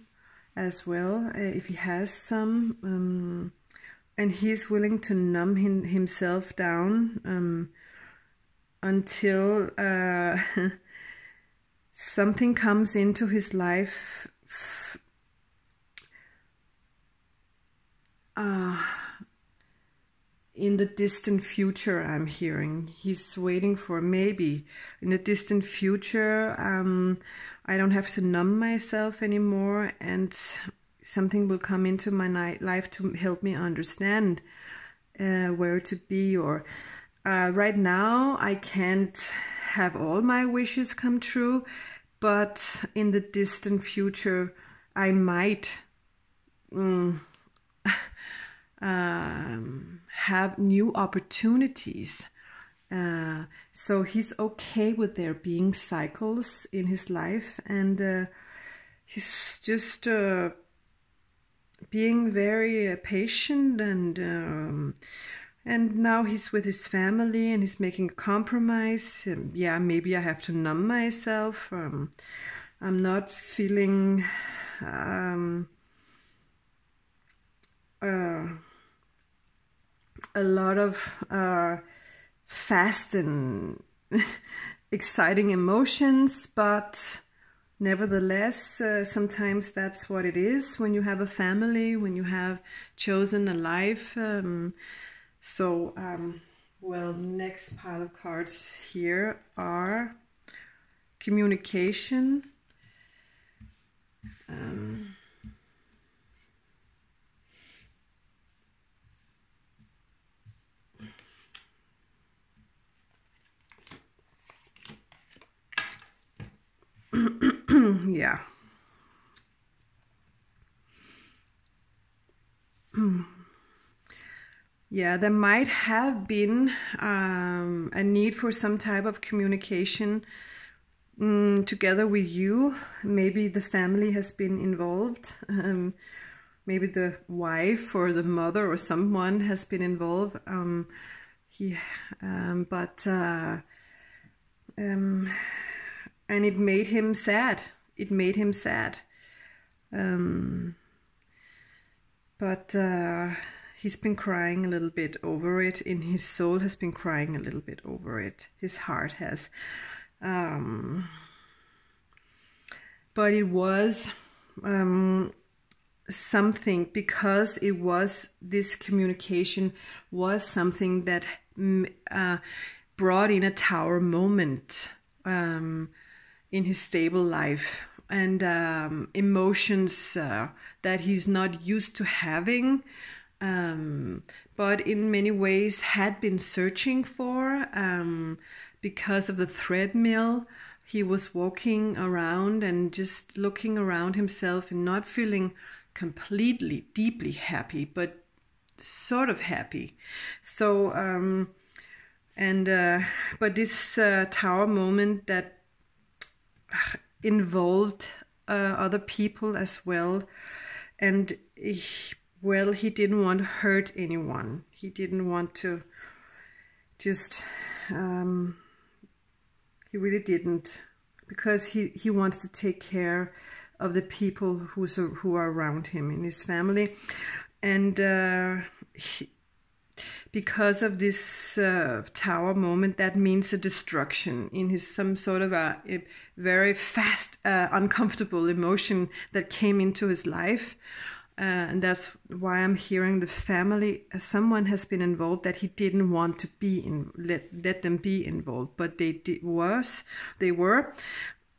as well, uh, if he has some. Um, and he's willing to numb him, himself down um, until uh, something comes into his life uh, in the distant future, I'm hearing. He's waiting for maybe in the distant future, um, I don't have to numb myself anymore and something will come into my night life to help me understand uh, where to be or uh, right now I can't have all my wishes come true but in the distant future I might mm, um, have new opportunities. Uh, so he's okay with there being cycles in his life, and uh, he's just uh, being very uh, patient and. Um, and now he's with his family and he's making a compromise. And yeah, maybe I have to numb myself. Um, I'm not feeling um, uh, a lot of fast and exciting emotions, but nevertheless, uh, sometimes that's what it is when you have a family, when you have chosen a life. Um, so, um, well, next pile of cards here are communication. Um, yeah. yeah, there might have been um, a need for some type of communication um, together with you. Maybe the family has been involved. Um, maybe the wife or the mother or someone has been involved. Um, he, um, but uh, um, and it made him sad. It made him sad. Um, but uh, he's been crying a little bit over it. In his soul, has been crying a little bit over it. His heart has. Um, but it was um, something because it was this communication was something that uh, brought in a tower moment. Um, in his stable life and um, emotions uh, that he's not used to having, um, but in many ways had been searching for um, because of the treadmill. He was walking around and just looking around himself and not feeling completely, deeply happy, but sort of happy. So, um, and uh, but this uh, tower moment that involved uh, other people as well. And well, he didn't want to hurt anyone. He didn't want to just, um, he really didn't, because he, he wants to take care of the people who's, who are around him in his family. And uh, he, because of this uh, tower moment, that means a destruction in his some sort of a, a very fast, uh, uncomfortable emotion that came into his life. Uh, and that's why I'm hearing the family. Uh, someone has been involved that he didn't want to be in. Let let them be involved, but they did, was they were,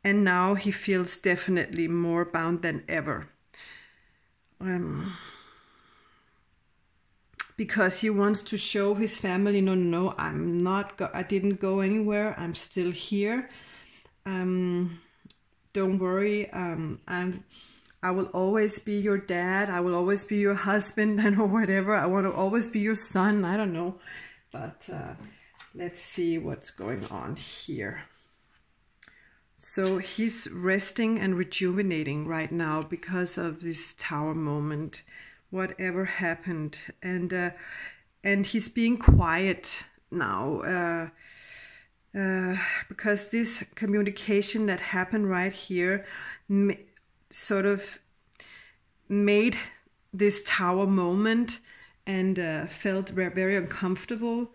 and now he feels definitely more bound than ever. Um, because he wants to show his family no no i'm not go- i didn't go anywhere i'm still here. Um, don't worry um, i'm i will always be your dad i will always be your husband and or whatever i want to always be your son i don't know but uh, let's see what's going on here. So he's resting and rejuvenating right now because of this tower moment whatever happened. And uh, and he's being quiet now uh, uh, because this communication that happened right here sort of made this tower moment and uh, felt very uncomfortable.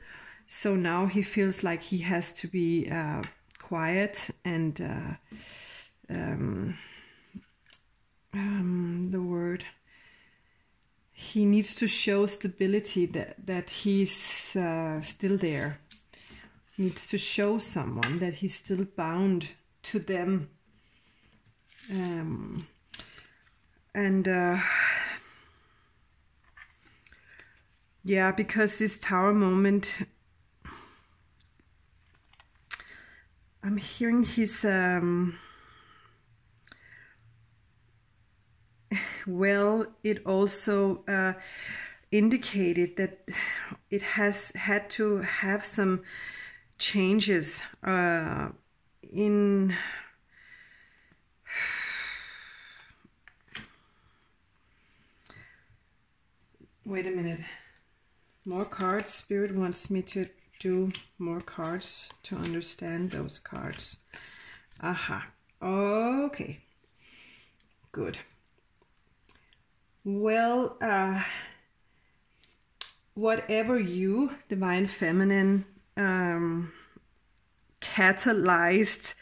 So now he feels like he has to be uh, quiet and uh, um, um, the word he needs to show stability that that he's uh, still there. He needs to show someone that he's still bound to them. Um, and uh, yeah because this tower moment i'm hearing his um, well, it also uh, indicated that it has had to have some changes uh, in wait a minute. More cards. Spirit wants me to do more cards to understand those cards. Aha. Okay. Good well, uh, whatever you, divine feminine, um, catalyzed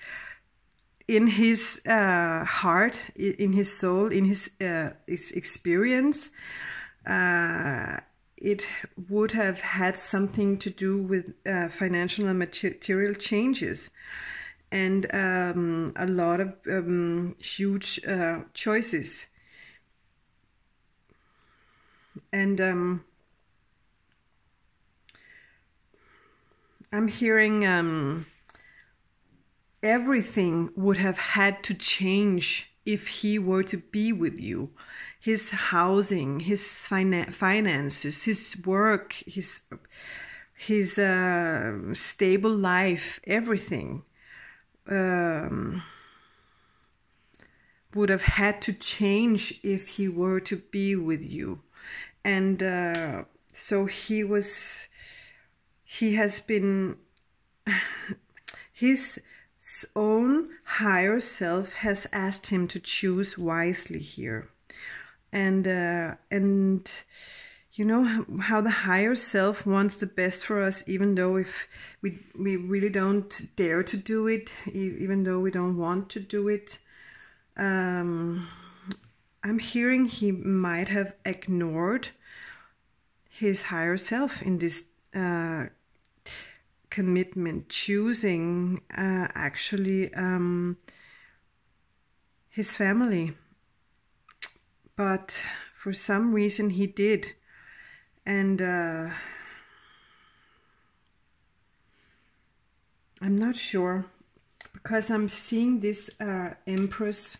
in his uh, heart, in his soul, in his, uh, his experience, uh, it would have had something to do with uh, financial and material changes. And um, a lot of um, huge uh, choices and um, I'm hearing um, everything would have had to change if he were to be with you. His housing, his fina- finances, his work, his his uh, stable life, everything um, would have had to change if he were to be with you and uh, so he was he has been his own higher self has asked him to choose wisely here. And uh, and you know how the higher self wants the best for us even though if we we really don't dare to do it even though we don't want to do it um, i'm hearing he might have ignored his higher self in this uh, commitment, choosing uh, actually um, his family. But for some reason he did. And uh, I'm not sure because I'm seeing this uh, Empress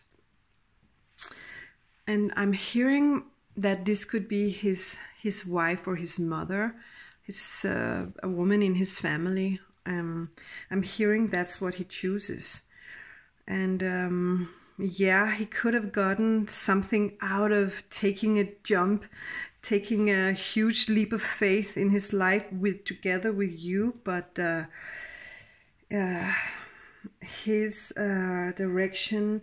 and I'm hearing that this could be his his wife or his mother, his uh, a woman in his family. Um, I'm hearing that's what he chooses, and um, yeah, he could have gotten something out of taking a jump, taking a huge leap of faith in his life with together with you, but uh, uh, his uh, direction,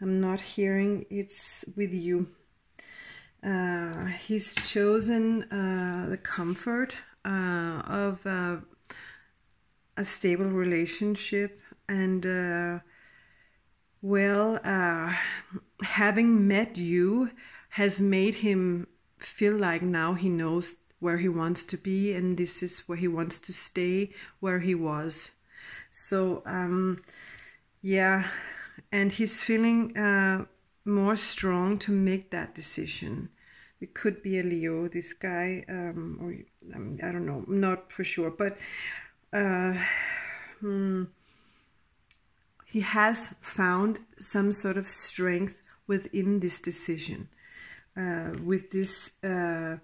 I'm not hearing. It's with you. Uh, he's chosen uh, the comfort uh, of uh, a stable relationship and uh, well having met you has made him feel like now he knows where he wants to be and this is where he wants to stay where he was. So um, yeah and he's feeling uh, more strong to make that decision it could be a Leo, this guy, um, or um, I don't know, not for sure, but uh, hmm, he has found some sort of strength within this decision, uh, with this uh,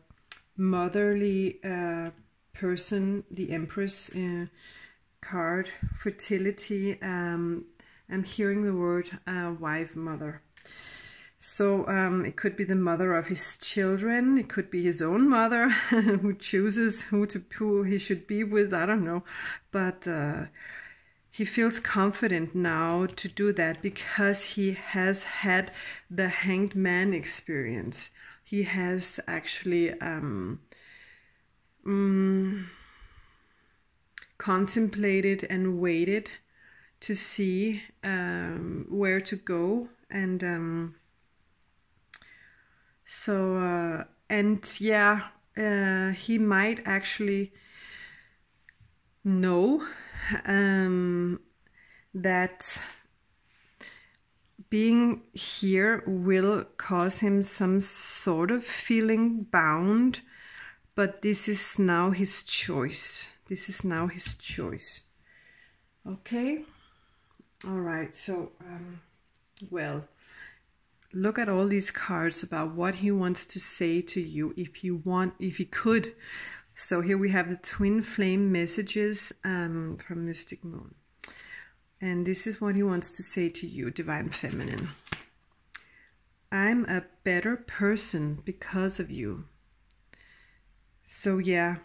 motherly uh, person, the Empress uh, card, fertility. Um, I'm hearing the word uh, wife, mother. So um, it could be the mother of his children. It could be his own mother who chooses who to who he should be with. I don't know, but uh, he feels confident now to do that because he has had the hanged man experience. He has actually um, mm, contemplated and waited to see um, where to go and um, so uh, and yeah, uh, he might actually know um, that being here will cause him some sort of feeling bound, but this is now his choice. This is now his choice. Okay? All right, so, um, well, look at all these cards about what he wants to say to you if you want, if he could. So here we have the twin flame messages um, from Mystic Moon. And this is what he wants to say to you, Divine Feminine. I'm a better person because of you. So, yeah,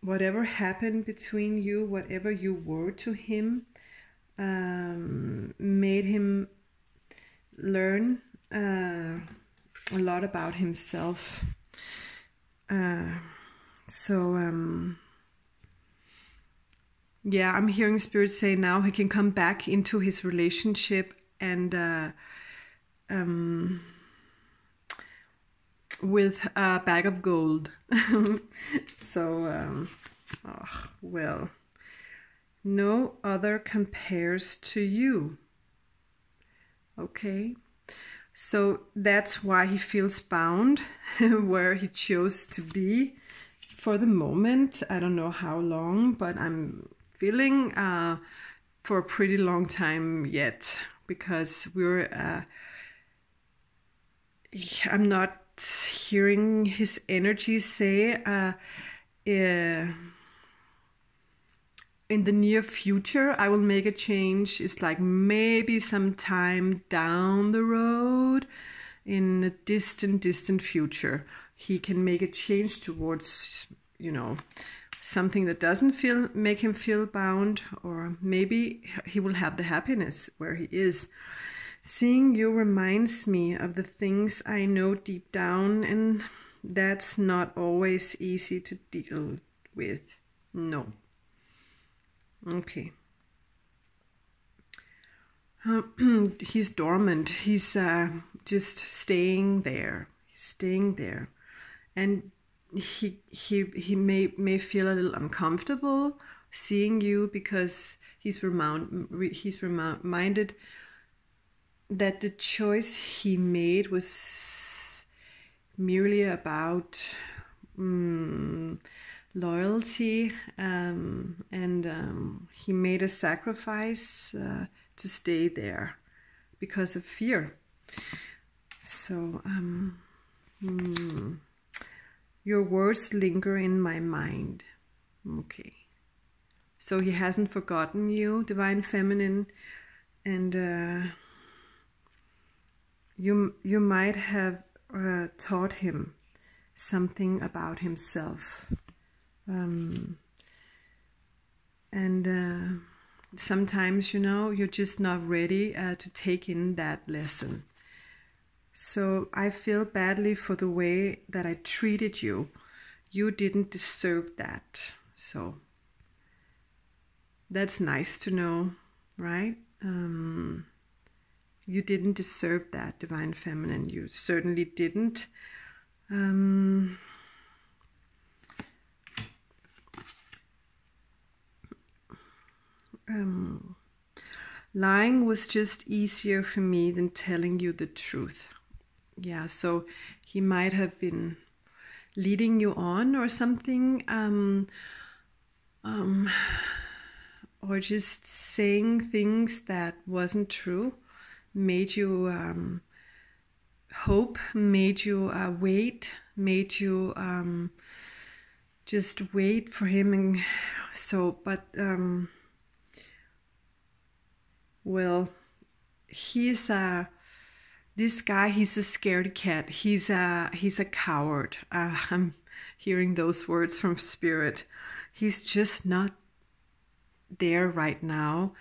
whatever happened between you, whatever you were to him, um, made him learn uh, a lot about himself. Uh, so, um, yeah, I'm hearing Spirit say now he can come back into his relationship and uh, um, with a bag of gold. so, um, oh, well, no other compares to you. Okay, so that's why he feels bound where he chose to be for the moment. I don't know how long, but I'm feeling uh, for a pretty long time yet because we're uh, I'm not hearing his energy say uh, uh, in the near future I will make a change. It's like maybe sometime down the road in a distant, distant future he can make a change towards, you know, something that doesn't feel make him feel bound or maybe he will have the happiness where he is. Seeing you reminds me of the things i know deep down and that's not always easy to deal with. No okay. Um, he's dormant. He's uh, just staying there. He's staying there. And he he he may may feel a little uncomfortable seeing you because he's remind he's reminded that the choice he made was merely about um, loyalty um, and um, he made a sacrifice uh, to stay there because of fear so um, hmm. Your words linger in my mind. Okay. So he hasn't forgotten you, Divine Feminine, and uh, you you might have uh, taught him something about himself. Um, and uh, sometimes, you know, you're just not ready uh, to take in that lesson. So I feel badly for the way that I treated you. You didn't deserve that. So that's nice to know, right? Um, you didn't deserve that, Divine Feminine. You certainly didn't. Um, um, lying was just easier for me than telling you the truth. Yeah, so he might have been leading you on or something, um, um, or just saying things that wasn't true, made you um, hope, made you uh, wait, made you um, just wait for him, and so, but um, well, he's a this guy he's a scared cat. He's a he's a coward. Uh, i'm hearing those words from spirit. He's just not there right now.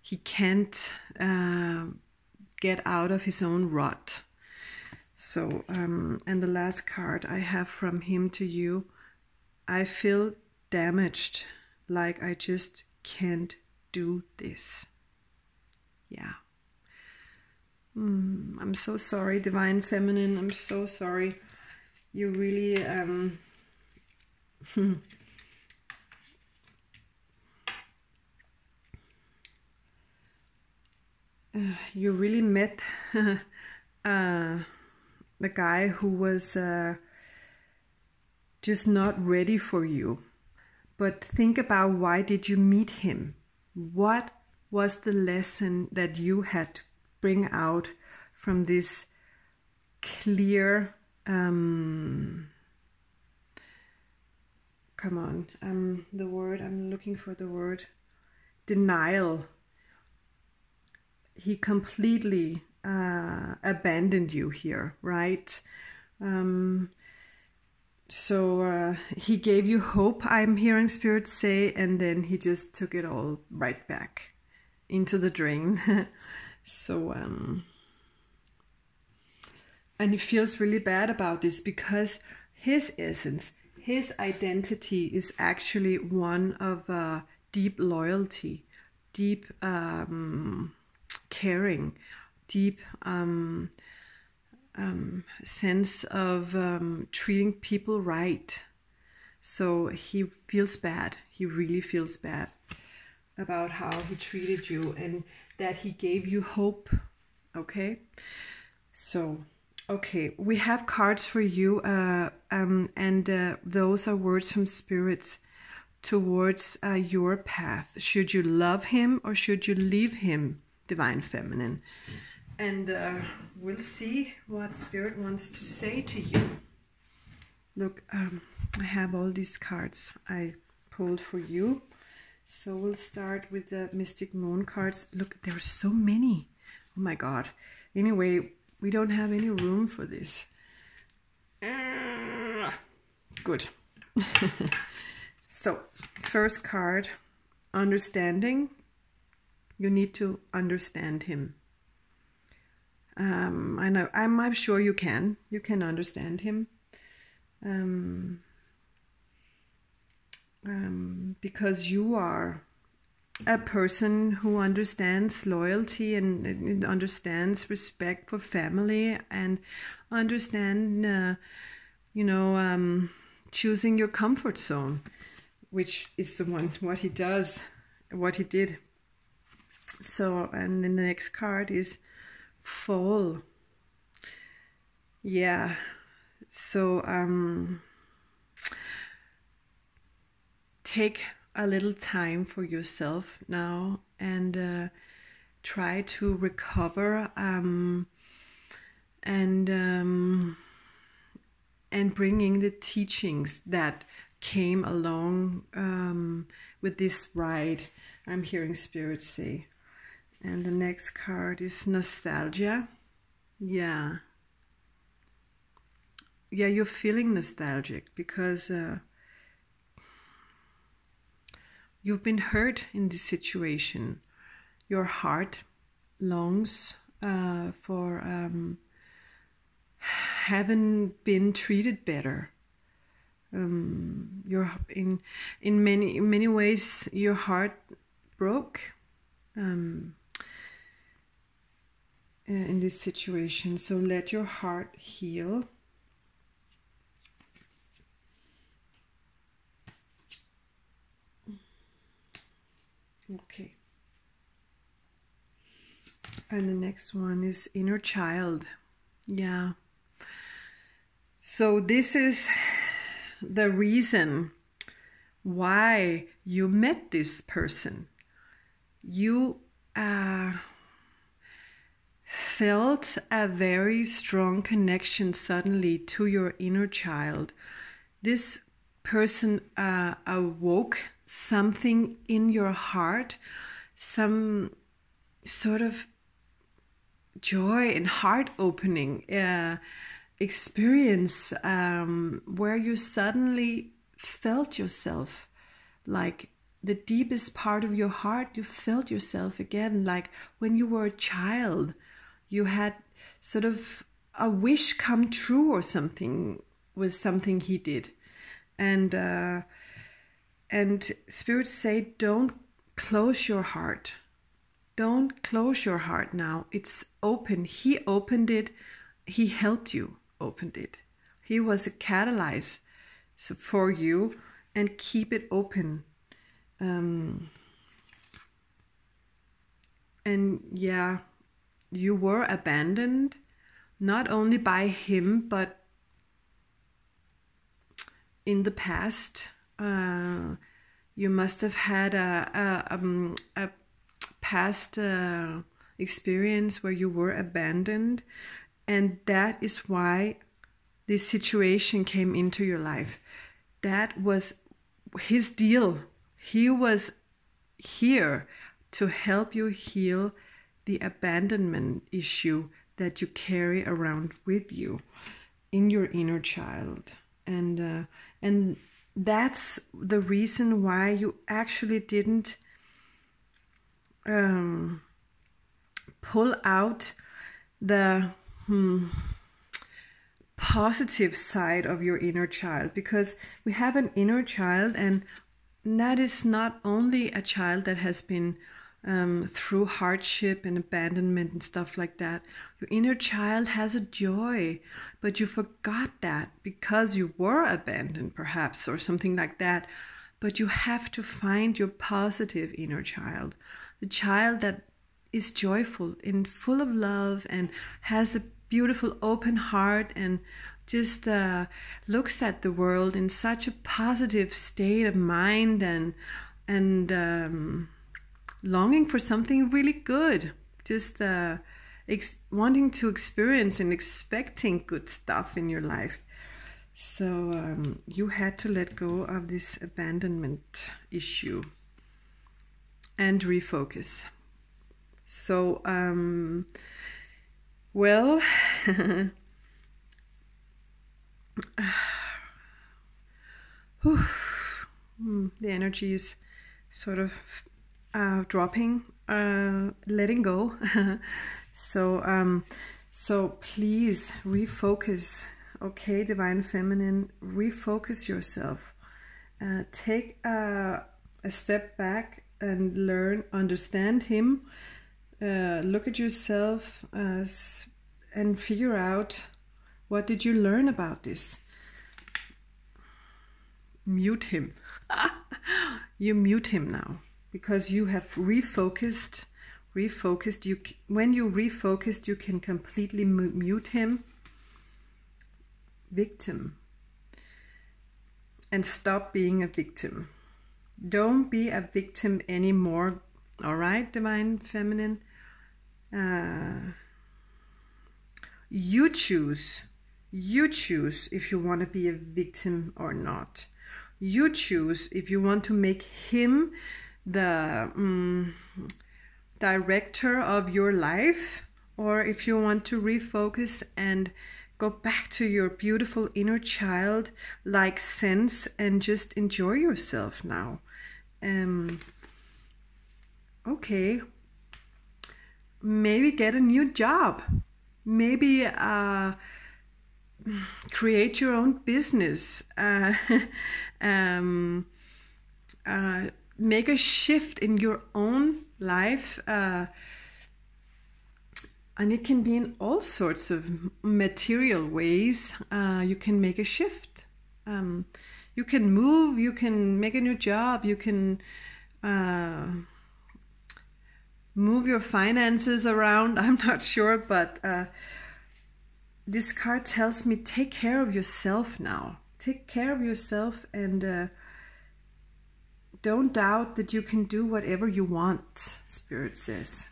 He can't uh, get out of his own rut. So um, and the last card i have from him to you i feel damaged. Like i just can't do this yeah Mm, I'm so sorry, Divine Feminine. I'm so sorry. You really um you really met uh, the guy who was uh, just not ready for you. But think about why did you meet him? What was the lesson that you had to bring out from this clear um, come on um the word i'm looking for the word denial he completely uh, abandoned you here, right? Um, so uh, he gave you hope, I'm hearing spirits say, and then he just took it all right back into the drain. so, um, and he feels really bad about this because his essence, his identity is actually one of uh, deep loyalty, deep. Um, caring, deep um, um, sense of um, treating people right. So he feels bad. He really feels bad about how he treated you and that he gave you hope. Okay? So, okay, we have cards for you, uh, um, and uh, those are words from spirits towards uh, your path. Should you love him or should you leave him? divine feminine. And uh, we'll see what spirit wants to say to you. Look, um, I have all these cards I pulled for you. So we'll start with the Mystic Moon cards. Look, there are so many. Oh my god. Anyway, we don't have any room for this. Good. so, first card, understanding you need to understand him. Um, I know. I'm, I'm sure you can. You can understand him. Um, um, because you are a person who understands loyalty and, and understands respect for family and understand, uh, you know, um, choosing your comfort zone, which is the one what he does, what he did so, and then the next card is fall. Yeah. So, um, take a little time for yourself now and uh, try to recover um, and um, and bringing the teachings that came along um, with this ride. I'm hearing spirits say. And the next card is nostalgia. Yeah. Yeah, you're feeling nostalgic because uh, you've been hurt in this situation. Your heart longs uh, for um, having been treated better. Um, your in in many in many ways your heart broke. Um, uh, in this situation. So let your heart heal. Okay. And the next one is inner child. Yeah. So this is the reason why you met this person. You uh, felt a very strong connection suddenly to your inner child. This person uh, awoke something in your heart, some sort of joy and heart opening uh, experience um, where you suddenly felt yourself like the deepest part of your heart, you felt yourself again, like when you were a child you had sort of a wish come true or something with something he did. And uh, and spirits say don't close your heart Don't close your heart now. It's open. He opened it. He helped you opened it. He was a catalyst for you and keep it open. Um, and yeah, you were abandoned not only by him but in the past. Uh, you must have had a, a, um, a past uh, experience where you were abandoned, and that is why this situation came into your life. That was his deal. He was here to help you heal the abandonment issue that you carry around with you in your inner child and uh, and that's the reason why you actually didn't um, pull out the hmm, positive side of your inner child because we have an inner child and that is not only a child that has been um, through hardship and abandonment and stuff like that. Your inner child has a joy, but you forgot that because you were abandoned, perhaps, or something like that. But you have to find your positive inner child, the child that is joyful and full of love and has a beautiful open heart and just uh, looks at the world in such a positive state of mind and and um, longing for something really good, just uh, ex- wanting to experience and expecting good stuff in your life. So um, you had to let go of this abandonment issue and refocus. So, um, well, the energy is sort of uh, dropping, uh, letting go. so, um, so please refocus. Okay, divine feminine, refocus yourself. Uh, take a, a step back and learn, understand him. Uh, look at yourself as, and figure out what did you learn about this. Mute him. you mute him now because you have refocused refocused you when you refocused you can completely mute him. Victim. And stop being a victim. Don't be a victim anymore. All right divine feminine? Uh, you choose. You choose if you want to be a victim or not. You choose if you want to make him the um, director of your life or if you want to refocus and go back to your beautiful inner child like sense and just enjoy yourself now. Um okay. Maybe get a new job. Maybe uh create your own business. Uh, um, uh, make a shift in your own life. Uh, and it can be in all sorts of material ways. Uh, you can make a shift. Um, you can move, you can make a new job, you can uh, move your finances around. I'm not sure, but uh, this card tells me take care of yourself now. Take care of yourself and uh, don't doubt that you can do whatever you want, Spirit says.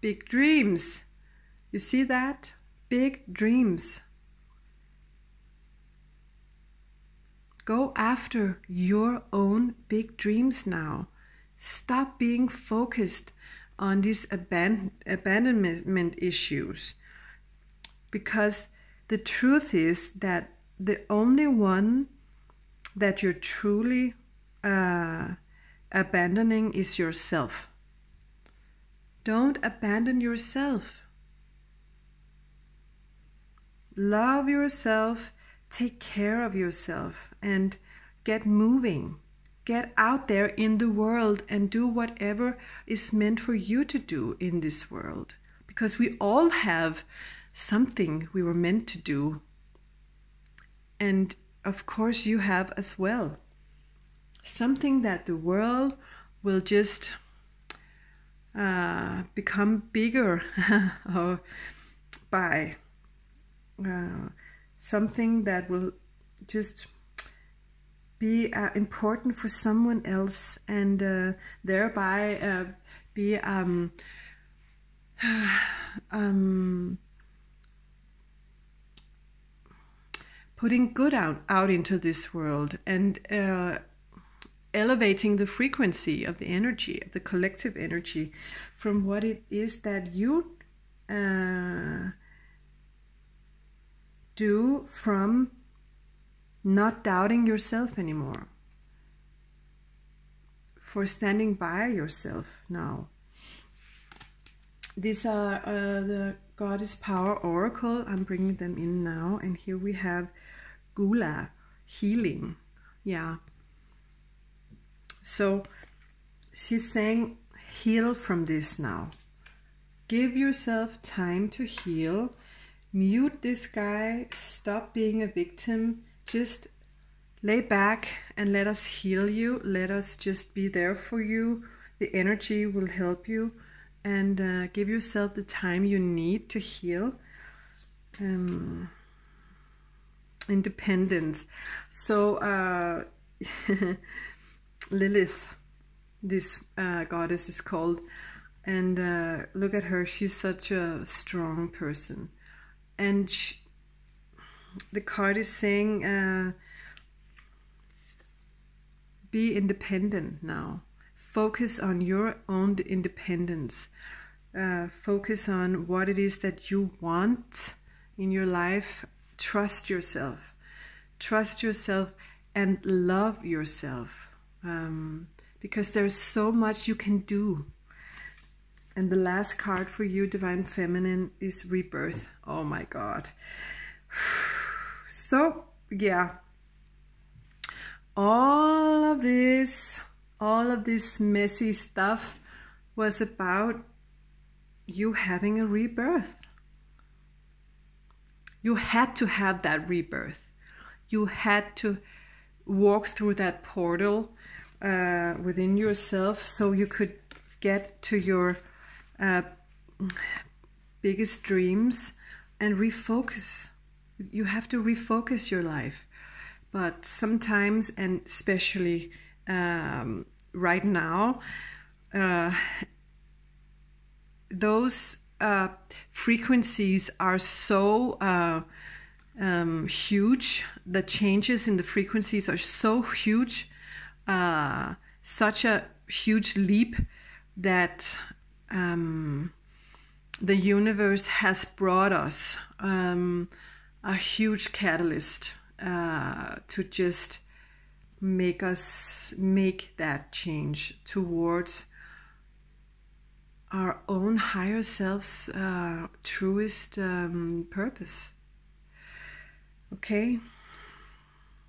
Big dreams. You see that? Big dreams. Go after your own big dreams now. Stop being focused on these aban abandonment issues. Because the truth is that the only one that you're truly uh, abandoning is yourself. Don't abandon yourself. Love yourself, take care of yourself, and get moving. get out there in the world and do whatever is meant for you to do in this world. Because we all have something we were meant to do. And of course, you have as well. Something that the world will just uh, become bigger or by uh, something that will just be uh, important for someone else and uh, thereby uh, be um, um, putting good out, out into this world and uh, elevating the frequency of the energy, of the collective energy, from what it is that you uh, do from not doubting yourself anymore, for standing by yourself now. These are uh, the Goddess Power Oracle. I'm bringing them in now, and here we have Gula, healing. Yeah. So she's saying, heal from this now. Give yourself time to heal. Mute this guy. Stop being a victim. Just lay back and let us heal you. Let us just be there for you. The energy will help you. And uh, give yourself the time you need to heal. Um, independence. So, uh, Lilith, this uh, goddess is called, and uh, look at her, she's such a strong person. And she, the card is saying, uh, be independent now. Focus on your own independence. Uh, focus on what it is that you want in your life trust yourself. Trust yourself and love yourself um, because there's so much you can do. And the last card for you, Divine Feminine, is Rebirth. Oh my God. So, yeah. All of this, all of this messy stuff was about you having a rebirth. You had to have that rebirth. You had to walk through that portal uh, within yourself so you could get to your uh, biggest dreams and refocus. You have to refocus your life. But sometimes, and especially um, right now, uh, those uh, frequencies are so uh, um, huge. The changes in the frequencies are so huge, uh, such a huge leap that um, the universe has brought us um, a huge catalyst uh, to just make us make that change towards our own higher self's uh, truest um, purpose. Okay?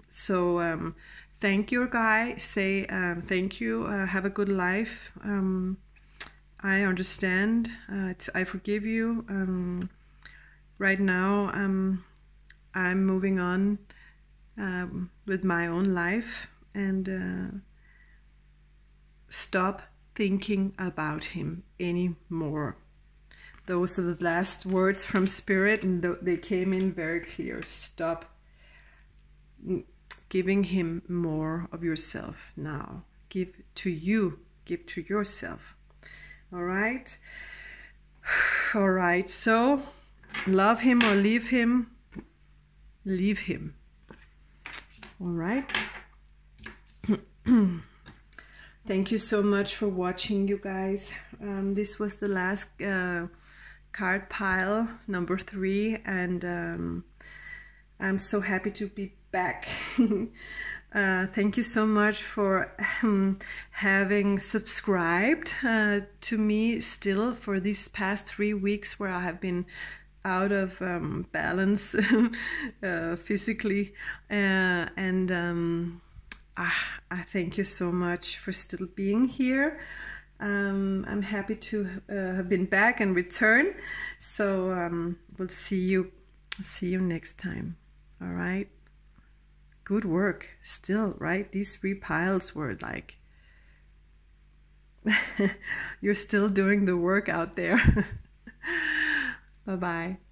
So, um, thank your guy. Say um, thank you. Uh, have a good life. Um, I understand. Uh, I forgive you. Um, right now, um, I'm moving on with my own life and uh, stop thinking about him anymore. Those are the last words from Spirit, and they came in very clear. Stop giving him more of yourself now. Give to you, give to yourself. All right? All right, so love him or leave him, leave him. All right? Thank you so much for watching, you guys. Um, this was the last uh, card pile, number three, and um, I'm so happy to be back. uh, thank you so much for um, having subscribed uh, to me still for these past three weeks where I have been out of um, balance uh, physically uh, and um, ah, I thank you so much for still being here. Um, I'm happy to uh, have been back and return. So um, we'll see you see you next time. All right. Good work still, right? These three piles were like you're still doing the work out there. bye bye.